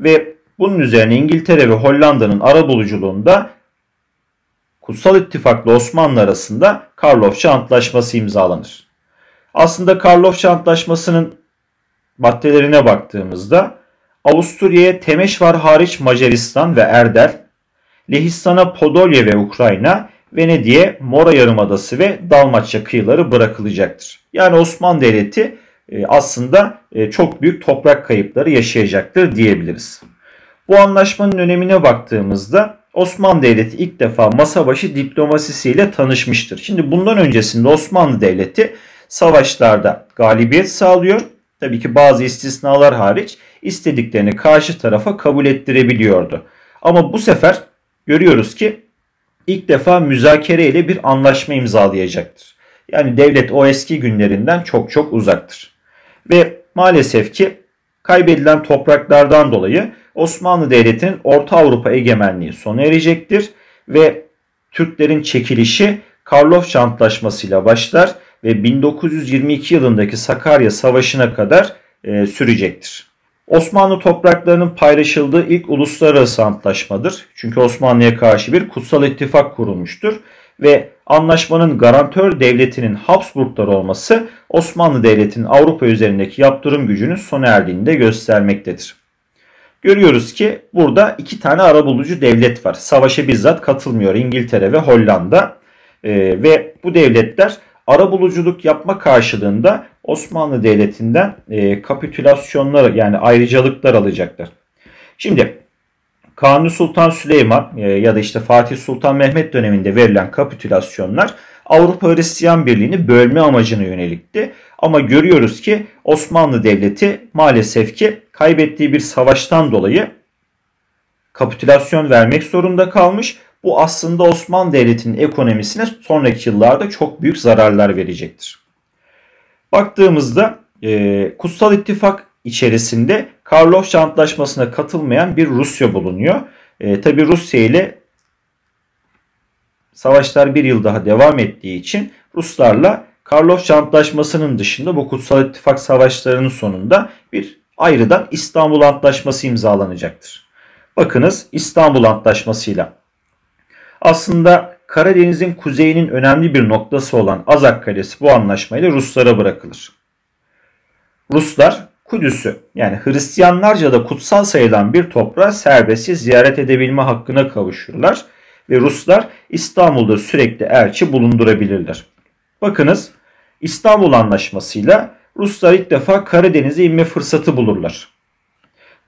ve bunun üzerine İngiltere ve Hollanda'nın ara buluculuğunda Kutsal İttifak'la Osmanlı arasında Karlofça Antlaşması imzalanır. Aslında Karlofça Antlaşması'nın maddelerine baktığımızda Avusturya'ya Temeşvar hariç Macaristan ve Erdel, Lehistan'a Podolya ve Ukrayna, Venedik'e Mora Yarımadası ve Dalmaçya kıyıları bırakılacaktır. Yani Osmanlı Devleti e, aslında e, çok büyük toprak kayıpları yaşayacaktır diyebiliriz. Bu anlaşmanın önemine baktığımızda Osmanlı Devleti ilk defa masa başı diplomasisiyle tanışmıştır. Şimdi bundan öncesinde Osmanlı Devleti savaşlarda galibiyet sağlıyor. Tabii ki bazı istisnalar hariç istediklerini karşı tarafa kabul ettirebiliyordu. Ama bu sefer görüyoruz ki ilk defa müzakere ile bir anlaşma imzalayacaktır. Yani devlet o eski günlerinden çok çok uzaktır. Ve maalesef ki kaybedilen topraklardan dolayı Osmanlı Devleti'nin Orta Avrupa egemenliği sona erecektir ve Türklerin çekilişi Karlofça Antlaşması'yla başlar ve 1922 yılındaki Sakarya Savaşı'na kadar e, sürecektir. Osmanlı topraklarının paylaşıldığı ilk uluslararası antlaşmadır. Çünkü Osmanlı'ya karşı bir kutsal ittifak kurulmuştur ve anlaşmanın garantör devletinin Habsburglar olması Osmanlı Devleti'nin Avrupa üzerindeki yaptırım gücünün sona erdiğini de göstermektedir. Görüyoruz ki burada iki tane arabulucu devlet var. Savaşa bizzat katılmıyor İngiltere ve Hollanda. Ee, ve bu devletler arabuluculuk yapma karşılığında Osmanlı Devleti'nden e, kapitülasyonlar yani ayrıcalıklar alacaklar. Şimdi Kanuni Sultan Süleyman e, ya da işte Fatih Sultan Mehmet döneminde verilen kapitülasyonlar Avrupa Hristiyan Birliği'ni bölme amacına yönelikti. Ama görüyoruz ki Osmanlı Devleti maalesef ki kaybettiği bir savaştan dolayı kapitülasyon vermek zorunda kalmış. Bu aslında Osmanlı Devleti'nin ekonomisine sonraki yıllarda çok büyük zararlar verecektir. Baktığımızda e, Kutsal İttifak içerisinde Karlofça Antlaşması'na katılmayan bir Rusya bulunuyor. E, Tabi Rusya ile savaşlar bir yıl daha devam ettiği için Ruslarla Karlofça Antlaşması'nın dışında bu Kutsal İttifak savaşlarının sonunda bir ayrıdan İstanbul Antlaşması imzalanacaktır. Bakınız İstanbul Antlaşması'yla aslında Karadeniz'in kuzeyinin önemli bir noktası olan Azak Kalesi bu anlaşmayla Ruslara bırakılır. Ruslar Kudüs'ü yani Hristiyanlarca da kutsal sayılan bir toprağı serbestçe ziyaret edebilme hakkına kavuşurlar ve Ruslar İstanbul'da sürekli elçi bulundurabilirler. Bakınız İstanbul Anlaşması'yla Ruslar ilk defa Karadeniz'e inme fırsatı bulurlar.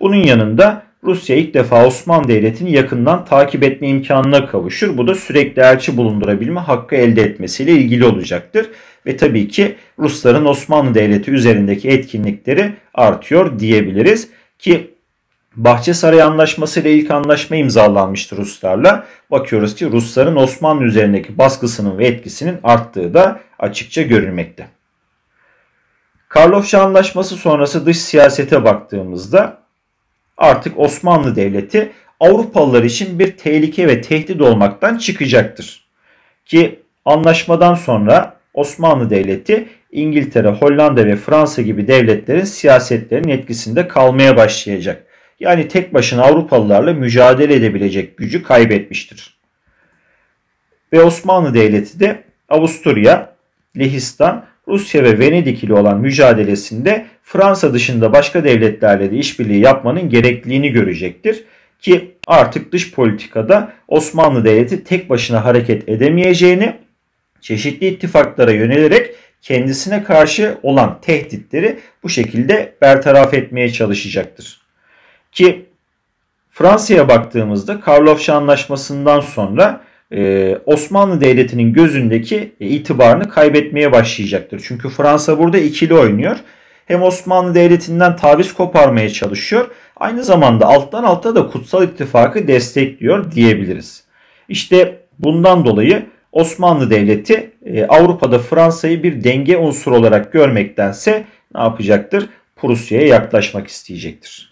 Bunun yanında Rusya ilk defa Osmanlı Devleti'ni yakından takip etme imkanına kavuşur. Bu da sürekli elçi bulundurabilme hakkı elde etmesiyle ilgili olacaktır. Ve tabii ki Rusların Osmanlı Devleti üzerindeki etkinlikleri artıyor diyebiliriz. Ki Bahçesaray Anlaşması ile ilk anlaşma imzalanmıştır Ruslarla. Bakıyoruz ki Rusların Osmanlı üzerindeki baskısının ve etkisinin arttığı da açıkça görülmekte. Karlofça Anlaşması sonrası dış siyasete baktığımızda artık Osmanlı Devleti Avrupalılar için bir tehlike ve tehdit olmaktan çıkacaktır. Ki anlaşmadan sonra Osmanlı Devleti İngiltere, Hollanda ve Fransa gibi devletlerin siyasetlerinin etkisinde kalmaya başlayacak. Yani tek başına Avrupalılarla mücadele edebilecek gücü kaybetmiştir. Ve Osmanlı Devleti de Avusturya, Lehistan, Rusya ve Venedik ile olan mücadelesinde Fransa dışında başka devletlerle de işbirliği yapmanın gerekliliğini görecektir. Ki artık dış politikada Osmanlı Devleti tek başına hareket edemeyeceğini, çeşitli ittifaklara yönelerek kendisine karşı olan tehditleri bu şekilde bertaraf etmeye çalışacaktır. Ki Fransa'ya baktığımızda Karlofça Anlaşması'ndan sonra e, Osmanlı Devleti'nin gözündeki itibarını kaybetmeye başlayacaktır. Çünkü Fransa burada ikili oynuyor. Hem Osmanlı Devleti'nden taviz koparmaya çalışıyor. Aynı zamanda alttan alta da Kutsal İttifakı destekliyor diyebiliriz. İşte bundan dolayı Osmanlı Devleti e, Avrupa'da Fransa'yı bir denge unsuru olarak görmektense ne yapacaktır? Prusya'ya yaklaşmak isteyecektir.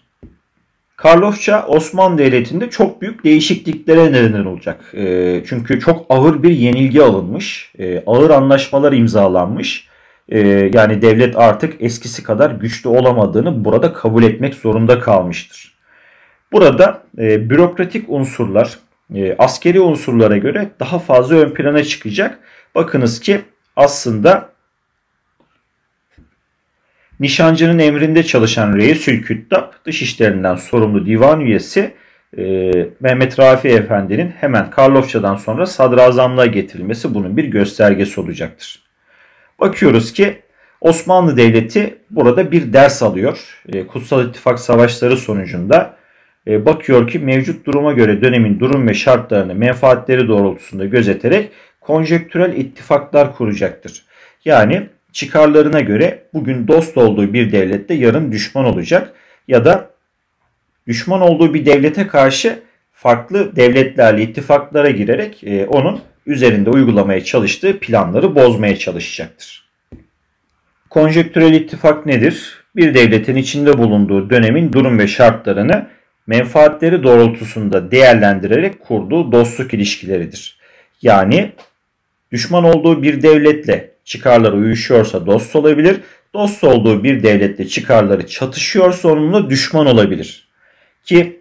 Karlofça Osmanlı Devleti'nde çok büyük değişikliklere neden olacak. E, çünkü çok ağır bir yenilgi alınmış, e, ağır anlaşmalar imzalanmış. E, yani devlet artık eskisi kadar güçlü olamadığını burada kabul etmek zorunda kalmıştır. Burada e, bürokratik unsurlar, e, askeri unsurlara göre daha fazla ön plana çıkacak. Bakınız ki aslında Nişancının emrinde çalışan Reisül Küttab dışişlerinden sorumlu divan üyesi e, Mehmet Rafi Efendi'nin hemen Karlofça'dan sonra sadrazamlığa getirilmesi bunun bir göstergesi olacaktır. Bakıyoruz ki Osmanlı Devleti burada bir ders alıyor. E, Kutsal İttifak savaşları sonucunda e, bakıyor ki mevcut duruma göre dönemin durum ve şartlarını menfaatleri doğrultusunda gözeterek konjektürel ittifaklar kuracaktır. Yani çıkarlarına göre bugün dost olduğu bir devlette yarın düşman olacak ya da düşman olduğu bir devlete karşı farklı devletlerle ittifaklara girerek e, onun üzerinde uygulamaya çalıştığı planları bozmaya çalışacaktır. Konjektürel ittifak nedir? Bir devletin içinde bulunduğu dönemin durum ve şartlarını menfaatleri doğrultusunda değerlendirerek kurduğu dostluk ilişkileridir. Yani düşman olduğu bir devletle çıkarları uyuşuyorsa dost olabilir. Dost olduğu bir devlette çıkarları çatışıyorsa onunla düşman olabilir. Ki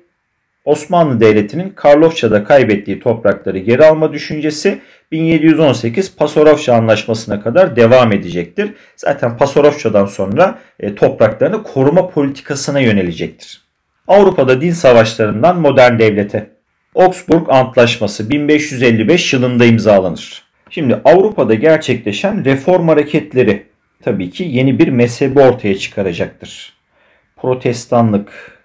Osmanlı Devleti'nin Karlofça'da kaybettiği toprakları geri alma düşüncesi 1718 Pasarofça Anlaşması'na kadar devam edecektir. Zaten Pasarofça'dan sonra e, topraklarını koruma politikasına yönelecektir. Avrupa'da din savaşlarından modern devlete. Augsburg Antlaşması 1555 yılında imzalanır. Şimdi Avrupa'da gerçekleşen reform hareketleri tabii ki yeni bir mezhebi ortaya çıkaracaktır. Protestanlık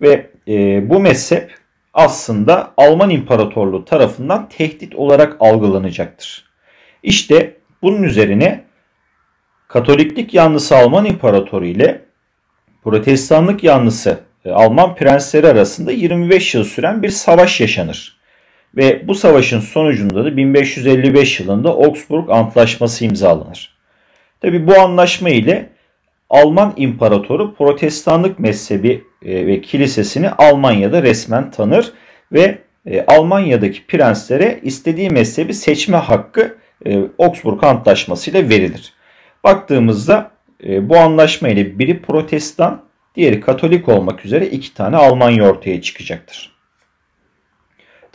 ve e, bu mezhep aslında Alman İmparatorluğu tarafından tehdit olarak algılanacaktır. İşte bunun üzerine Katoliklik yanlısı Alman İmparatoru ile Protestanlık yanlısı e, Alman prensleri arasında 25 yıl süren bir savaş yaşanır. Ve bu savaşın sonucunda da 1555 yılında Augsburg Antlaşması imzalanır. Tabi bu anlaşma ile Alman İmparatoru Protestanlık mezhebi e, ve kilisesini Almanya'da resmen tanır ve e, Almanya'daki prenslere istediği mezhebi seçme hakkı e, Augsburg Antlaşması ile verilir. Baktığımızda bu anlaşma ile biri Protestan, diğeri Katolik olmak üzere iki tane Almanya ortaya çıkacaktır.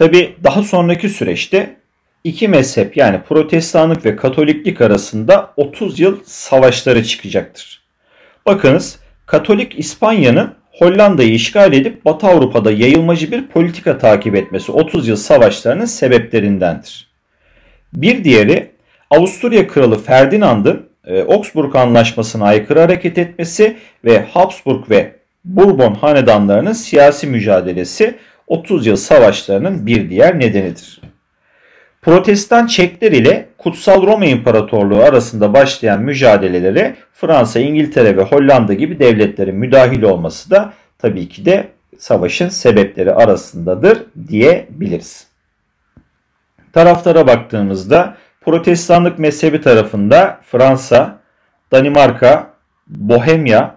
Tabi daha sonraki süreçte iki mezhep yani protestanlık ve katoliklik arasında 30 yıl savaşları çıkacaktır. Bakınız Katolik İspanya'nın Hollanda'yı işgal edip Batı Avrupa'da yayılmacı bir politika takip etmesi 30 yıl savaşlarının sebeplerindendir. Bir diğeri Avusturya Kralı Ferdinand'ın e, Augsburg Anlaşması'na aykırı hareket etmesi ve Habsburg ve Bourbon hanedanlarının siyasi mücadelesi 30 yıl savaşlarının bir diğer nedenidir. Protestan Çekler ile Kutsal Roma İmparatorluğu arasında başlayan mücadelelere Fransa, İngiltere ve Hollanda gibi devletlerin müdahil olması da tabii ki de savaşın sebepleri arasındadır diyebiliriz. Taraftara baktığımızda Protestanlık mezhebi tarafında Fransa, Danimarka, Bohemya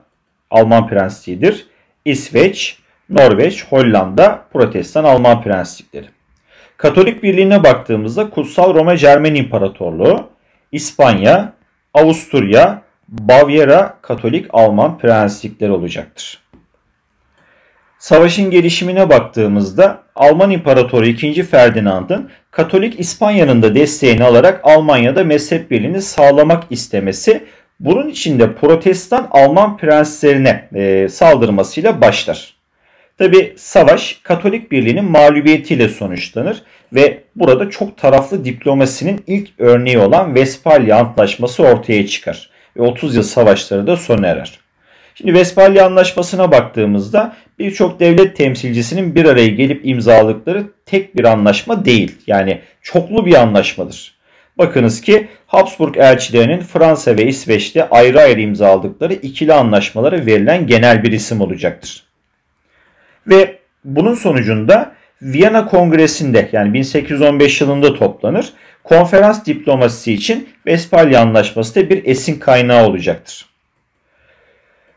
Alman prensliğidir. İsveç, Norveç, Hollanda Protestan Alman prenslikleri. Katolik birliğine baktığımızda Kutsal Roma Cermen İmparatorluğu, İspanya, Avusturya, Bavyera Katolik Alman prenslikleri olacaktır. Savaşın gelişimine baktığımızda Alman İmparatoru 2. Ferdinand'ın Katolik İspanya'nın da desteğini alarak Almanya'da mezhep birliğini sağlamak istemesi bunun için de Protestan Alman prenslerine e, saldırmasıyla başlar. Tabi savaş Katolik birliğinin mağlubiyetiyle sonuçlanır ve burada çok taraflı diplomasinin ilk örneği olan Westphalia Antlaşması ortaya çıkar ve 30 yıl savaşları da sona erer. Şimdi Westphalia Anlaşması'na baktığımızda birçok devlet temsilcisinin bir araya gelip imzaladıkları tek bir anlaşma değil. Yani çoklu bir anlaşmadır. Bakınız ki Habsburg elçilerinin Fransa ve İsveç'te ayrı ayrı imzaladıkları ikili anlaşmalara verilen genel bir isim olacaktır. Ve bunun sonucunda Viyana Kongresi'nde yani 1815 yılında toplanır. Konferans diplomasisi için Westphalia Anlaşması da bir esin kaynağı olacaktır.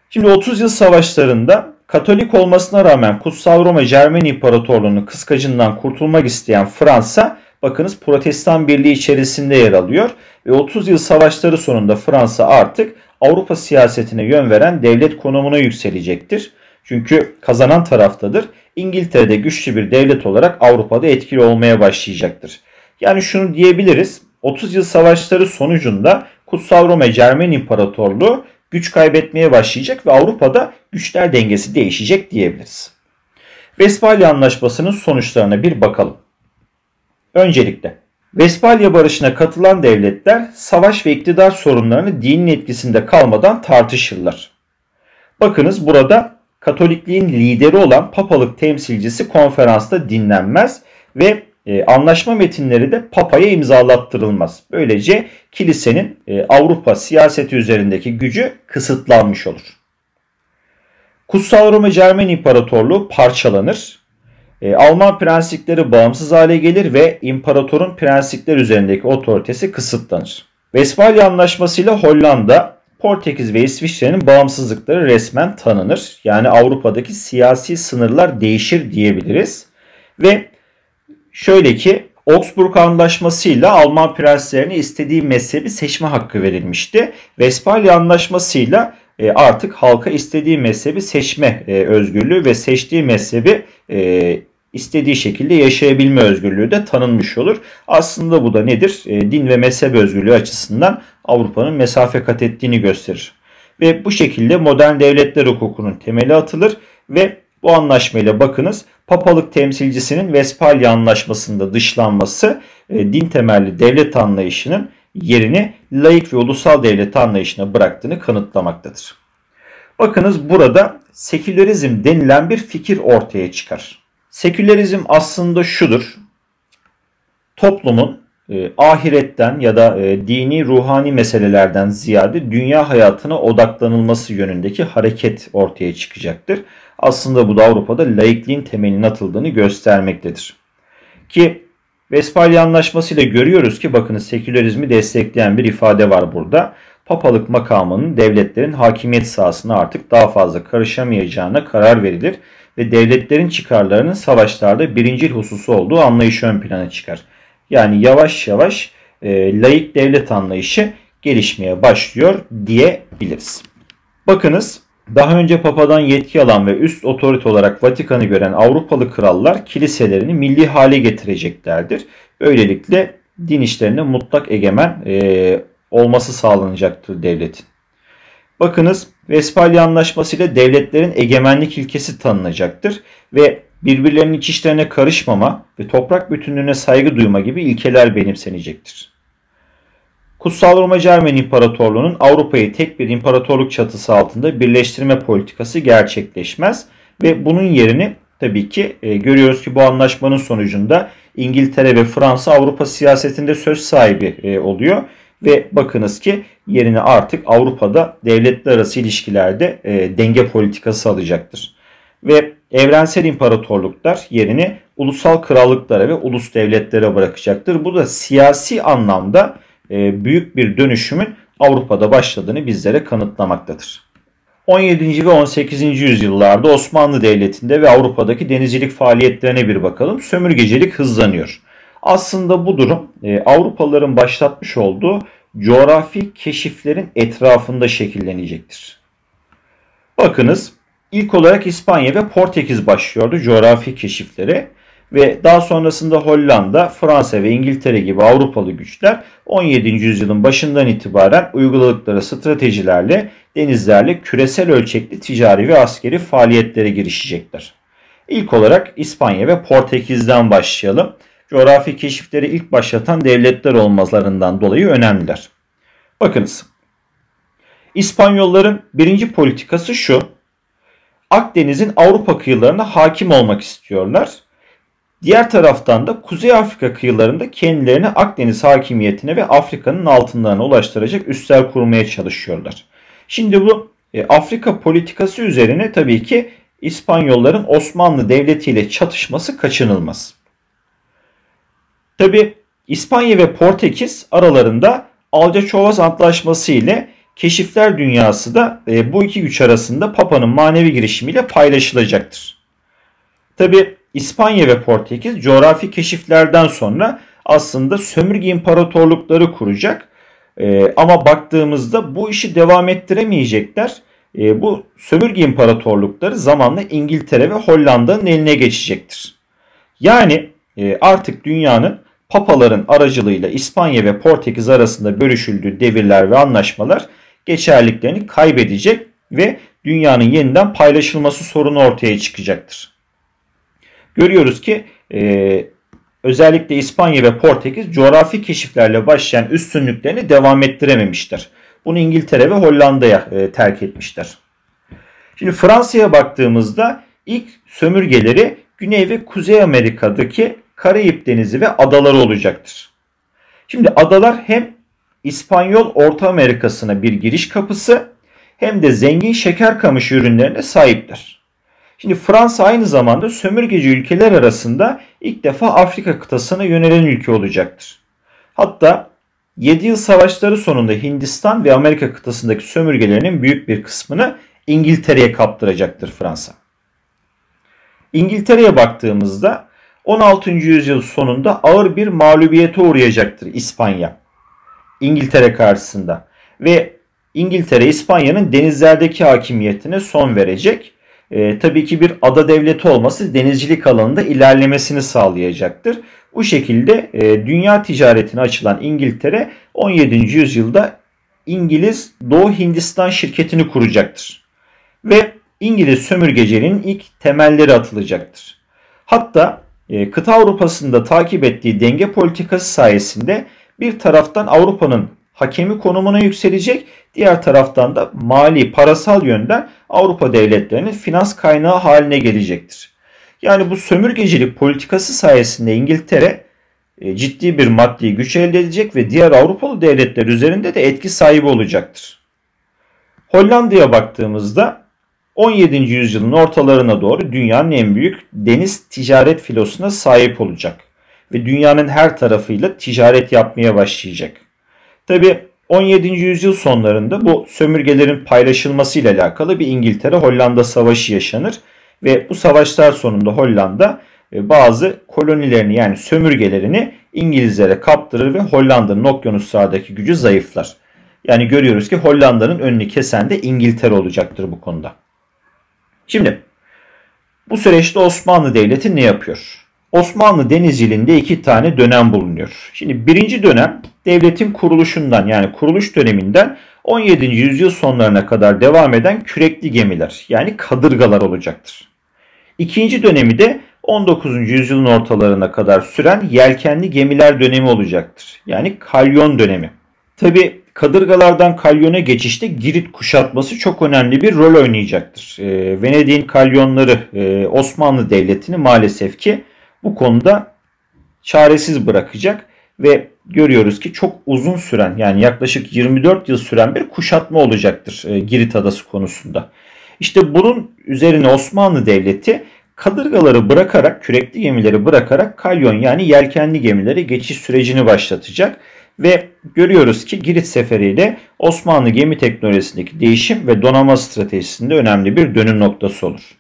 Şimdi 30 yıl savaşlarında Katolik olmasına rağmen Kutsal Roma Cermen İmparatorluğu'nun kıskacından kurtulmak isteyen Fransa bakınız Protestan Birliği içerisinde yer alıyor ve 30 yıl savaşları sonunda Fransa artık Avrupa siyasetine yön veren devlet konumuna yükselecektir. Çünkü kazanan taraftadır. İngiltere'de güçlü bir devlet olarak Avrupa'da etkili olmaya başlayacaktır. Yani şunu diyebiliriz. 30 yıl savaşları sonucunda Kutsal Roma Cermen İmparatorluğu güç kaybetmeye başlayacak ve Avrupa'da güçler dengesi değişecek diyebiliriz. Westfalia Anlaşması'nın sonuçlarına bir bakalım. Öncelikle Westfalia Barışı'na katılan devletler savaş ve iktidar sorunlarını dinin etkisinde kalmadan tartışırlar. Bakınız burada Katolikliğin lideri olan papalık temsilcisi konferansta dinlenmez ve e, anlaşma metinleri de papaya imzalattırılmaz. Böylece kilisenin e, Avrupa siyaseti üzerindeki gücü kısıtlanmış olur. Kutsal Roma Cermen İmparatorluğu parçalanır. E, Alman prenslikleri bağımsız hale gelir ve imparatorun prenslikler üzerindeki otoritesi kısıtlanır. Westfalia Anlaşması ile Hollanda, Portekiz ve İsviçre'nin bağımsızlıkları resmen tanınır. Yani Avrupa'daki siyasi sınırlar değişir diyebiliriz. Ve Şöyle ki Augsburg Anlaşması ile Alman prenslerine istediği mezhebi seçme hakkı verilmişti. Westfalia Anlaşması ile e, artık halka istediği mezhebi seçme e, özgürlüğü ve seçtiği mezhebi e, istediği şekilde yaşayabilme özgürlüğü de tanınmış olur. Aslında bu da nedir? Din ve mezhep özgürlüğü açısından Avrupa'nın mesafe kat ettiğini gösterir. Ve bu şekilde modern devletler hukukunun temeli atılır ve bu anlaşmayla bakınız papalık temsilcisinin Westphalia Anlaşması'nda dışlanması e, din temelli devlet anlayışının yerini laik ve ulusal devlet anlayışına bıraktığını kanıtlamaktadır. Bakınız burada sekülerizm denilen bir fikir ortaya çıkar. Sekülerizm aslında şudur. Toplumun e, ahiretten ya da e, dini ruhani meselelerden ziyade dünya hayatına odaklanılması yönündeki hareket ortaya çıkacaktır. Aslında bu da Avrupa'da laikliğin temelinin atıldığını göstermektedir. Ki Vespalya Anlaşması ile görüyoruz ki bakın sekülerizmi destekleyen bir ifade var burada. Papalık makamının devletlerin hakimiyet sahasına artık daha fazla karışamayacağına karar verilir ve devletlerin çıkarlarının savaşlarda birincil hususu olduğu anlayışı ön plana çıkar. Yani yavaş yavaş e, laik devlet anlayışı gelişmeye başlıyor diyebiliriz. Bakınız daha önce Papa'dan yetki alan ve üst otorite olarak Vatikan'ı gören Avrupalı krallar kiliselerini milli hale getireceklerdir. Böylelikle din işlerine mutlak egemen e, olması sağlanacaktır devletin. Bakınız Vespalya Anlaşması ile devletlerin egemenlik ilkesi tanınacaktır ve birbirlerinin iç işlerine karışmama ve toprak bütünlüğüne saygı duyma gibi ilkeler benimsenecektir. Kutsal Roma Cermen İmparatorluğu'nun Avrupa'yı tek bir imparatorluk çatısı altında birleştirme politikası gerçekleşmez ve bunun yerini tabii ki e, görüyoruz ki bu anlaşmanın sonucunda İngiltere ve Fransa Avrupa siyasetinde söz sahibi e, oluyor ve bakınız ki yerini artık Avrupa'da devletler arası ilişkilerde e, denge politikası alacaktır. Ve evrensel imparatorluklar yerini ulusal krallıklara ve ulus devletlere bırakacaktır. Bu da siyasi anlamda e, büyük bir dönüşümün Avrupa'da başladığını bizlere kanıtlamaktadır. 17. ve 18. yüzyıllarda Osmanlı Devleti'nde ve Avrupa'daki denizcilik faaliyetlerine bir bakalım. Sömürgecilik hızlanıyor. Aslında bu durum e, Avrupalıların başlatmış olduğu coğrafi keşiflerin etrafında şekillenecektir. Bakınız ilk olarak İspanya ve Portekiz başlıyordu coğrafi keşiflere ve daha sonrasında Hollanda, Fransa ve İngiltere gibi Avrupalı güçler 17. yüzyılın başından itibaren uyguladıkları stratejilerle denizlerle küresel ölçekli ticari ve askeri faaliyetlere girişecekler. İlk olarak İspanya ve Portekiz'den başlayalım. Coğrafi keşifleri ilk başlatan devletler olmalarından dolayı önemliler. Bakınız. İspanyolların birinci politikası şu. Akdeniz'in Avrupa kıyılarına hakim olmak istiyorlar Diğer taraftan da Kuzey Afrika kıyılarında kendilerini Akdeniz hakimiyetine ve Afrika'nın altınlarına ulaştıracak üsler kurmaya çalışıyorlar. Şimdi bu e, Afrika politikası üzerine tabii ki İspanyolların Osmanlı Devleti ile çatışması kaçınılmaz. Tabi İspanya ve Portekiz aralarında Alcaçovaz Antlaşması ile keşifler dünyası da e, bu iki güç arasında Papa'nın manevi girişimiyle paylaşılacaktır. Tabi İspanya ve Portekiz coğrafi keşiflerden sonra aslında sömürge imparatorlukları kuracak. E, ama baktığımızda bu işi devam ettiremeyecekler. E, bu sömürge imparatorlukları zamanla İngiltere ve Hollanda'nın eline geçecektir. Yani e, artık dünyanın papaların aracılığıyla İspanya ve Portekiz arasında bölüşüldüğü devirler ve anlaşmalar geçerliklerini kaybedecek ve dünyanın yeniden paylaşılması sorunu ortaya çıkacaktır görüyoruz ki e, özellikle İspanya ve Portekiz coğrafi keşiflerle başlayan üstünlüklerini devam ettirememişler. Bunu İngiltere ve Hollanda'ya e, terk etmişler. Şimdi Fransa'ya baktığımızda ilk sömürgeleri Güney ve Kuzey Amerika'daki Karayip Denizi ve adaları olacaktır. Şimdi adalar hem İspanyol Orta Amerika'sına bir giriş kapısı hem de zengin şeker kamışı ürünlerine sahiptir. Şimdi Fransa aynı zamanda sömürgeci ülkeler arasında ilk defa Afrika kıtasına yönelen ülke olacaktır. Hatta 7 yıl savaşları sonunda Hindistan ve Amerika kıtasındaki sömürgelerinin büyük bir kısmını İngiltere'ye kaptıracaktır Fransa. İngiltere'ye baktığımızda 16. yüzyıl sonunda ağır bir mağlubiyete uğrayacaktır İspanya. İngiltere karşısında ve İngiltere İspanya'nın denizlerdeki hakimiyetine son verecek e, tabii ki bir ada devleti olması denizcilik alanında ilerlemesini sağlayacaktır. Bu şekilde e, dünya ticaretine açılan İngiltere 17. yüzyılda İngiliz Doğu Hindistan şirketini kuracaktır. Ve İngiliz sömürgeciliğinin ilk temelleri atılacaktır. Hatta e, kıta Avrupa'sında takip ettiği denge politikası sayesinde bir taraftan Avrupa'nın hakemi konumuna yükselecek. Diğer taraftan da mali, parasal yönden Avrupa devletlerinin finans kaynağı haline gelecektir. Yani bu sömürgecilik politikası sayesinde İngiltere e, ciddi bir maddi güç elde edecek ve diğer Avrupalı devletler üzerinde de etki sahibi olacaktır. Hollanda'ya baktığımızda 17. yüzyılın ortalarına doğru dünyanın en büyük deniz ticaret filosuna sahip olacak ve dünyanın her tarafıyla ticaret yapmaya başlayacak. Tabi 17. yüzyıl sonlarında bu sömürgelerin paylaşılması ile alakalı bir İngiltere-Hollanda savaşı yaşanır ve bu savaşlar sonunda Hollanda e, bazı kolonilerini yani sömürgelerini İngilizlere kaptırır ve Hollanda'nın okyanuslardaki gücü zayıflar. Yani görüyoruz ki Hollanda'nın önünü kesen de İngiltere olacaktır bu konuda. Şimdi bu süreçte Osmanlı Devleti ne yapıyor? Osmanlı denizciliğinde iki tane dönem bulunuyor. Şimdi birinci dönem devletin kuruluşundan yani kuruluş döneminden 17. yüzyıl sonlarına kadar devam eden kürekli gemiler yani kadırgalar olacaktır. İkinci dönemi de 19. yüzyılın ortalarına kadar süren yelkenli gemiler dönemi olacaktır. Yani kalyon dönemi. Tabi kadırgalardan kalyona geçişte Girit kuşatması çok önemli bir rol oynayacaktır. E, Venedik'in kalyonları e, Osmanlı Devleti'ni maalesef ki bu konuda çaresiz bırakacak ve görüyoruz ki çok uzun süren yani yaklaşık 24 yıl süren bir kuşatma olacaktır e, Girit Adası konusunda. İşte bunun üzerine Osmanlı Devleti kadırgaları bırakarak, kürekli gemileri bırakarak kalyon yani yelkenli gemilere geçiş sürecini başlatacak. Ve görüyoruz ki Girit seferiyle Osmanlı gemi teknolojisindeki değişim ve donanma stratejisinde önemli bir dönüm noktası olur.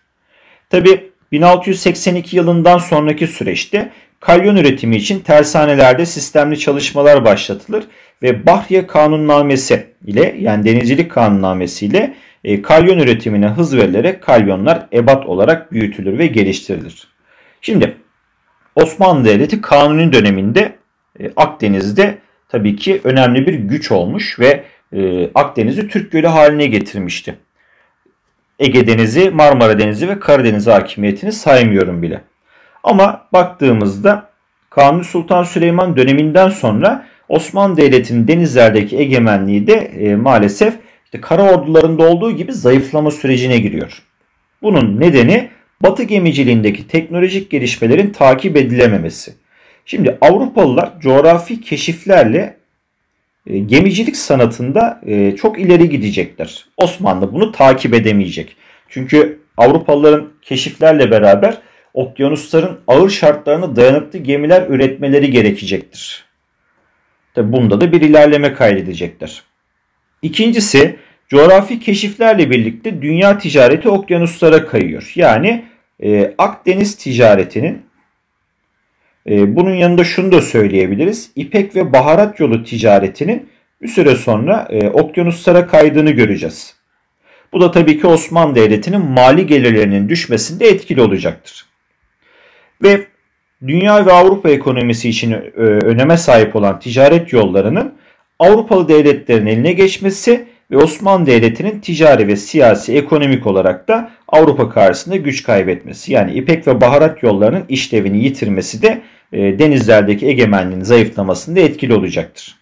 Tabi 1682 yılından sonraki süreçte kalyon üretimi için tersanelerde sistemli çalışmalar başlatılır ve Bahriye Kanunnamesi ile yani denizcilik kanunnamesi ile e, kalyon üretimine hız verilerek kalyonlar ebat olarak büyütülür ve geliştirilir. Şimdi Osmanlı Devleti Kanuni döneminde e, Akdeniz'de tabii ki önemli bir güç olmuş ve e, Akdeniz'i Türk Gölü haline getirmişti. Ege Denizi, Marmara Denizi ve Karadeniz hakimiyetini saymıyorum bile. Ama baktığımızda Kanuni Sultan Süleyman döneminden sonra Osmanlı Devleti'nin denizlerdeki egemenliği de e, maalesef işte kara ordularında olduğu gibi zayıflama sürecine giriyor. Bunun nedeni Batı gemiciliğindeki teknolojik gelişmelerin takip edilememesi. Şimdi Avrupalılar coğrafi keşiflerle gemicilik sanatında e, çok ileri gidecekler. Osmanlı bunu takip edemeyecek. Çünkü Avrupalıların keşiflerle beraber okyanusların ağır şartlarına dayanıklı gemiler üretmeleri gerekecektir. Tabi bunda da bir ilerleme kaydedecekler. İkincisi coğrafi keşiflerle birlikte dünya ticareti okyanuslara kayıyor. Yani e, Akdeniz ticaretinin e, bunun yanında şunu da söyleyebiliriz. İpek ve baharat yolu ticaretinin bir süre sonra e, okyanuslara kaydığını göreceğiz. Bu da tabii ki Osmanlı Devleti'nin mali gelirlerinin düşmesinde etkili olacaktır. Ve dünya ve Avrupa ekonomisi için e, öneme sahip olan ticaret yollarının Avrupalı devletlerin eline geçmesi ve Osmanlı Devleti'nin ticari ve siyasi ekonomik olarak da Avrupa karşısında güç kaybetmesi. Yani İpek ve baharat yollarının işlevini yitirmesi de denizlerdeki egemenliğin zayıflamasında etkili olacaktır.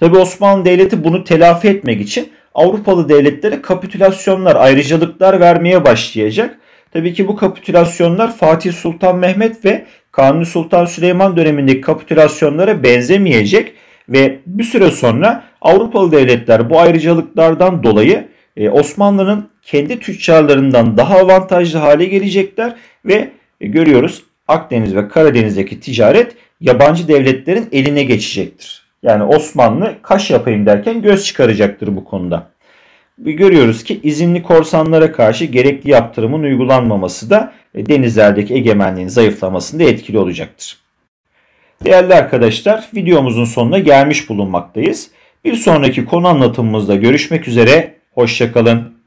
Tabi Osmanlı Devleti bunu telafi etmek için Avrupalı devletlere kapitülasyonlar, ayrıcalıklar vermeye başlayacak. Tabii ki bu kapitülasyonlar Fatih Sultan Mehmet ve Kanuni Sultan Süleyman dönemindeki kapitülasyonlara benzemeyecek ve bir süre sonra Avrupalı devletler bu ayrıcalıklardan dolayı e, Osmanlı'nın kendi tüccarlarından daha avantajlı hale gelecekler ve e, görüyoruz Akdeniz ve Karadeniz'deki ticaret yabancı devletlerin eline geçecektir. Yani Osmanlı kaş yapayım derken göz çıkaracaktır bu konuda. Görüyoruz ki izinli korsanlara karşı gerekli yaptırımın uygulanmaması da e, denizlerdeki egemenliğin zayıflamasında etkili olacaktır. Değerli arkadaşlar videomuzun sonuna gelmiş bulunmaktayız. Bir sonraki konu anlatımımızda görüşmek üzere. Hoşçakalın.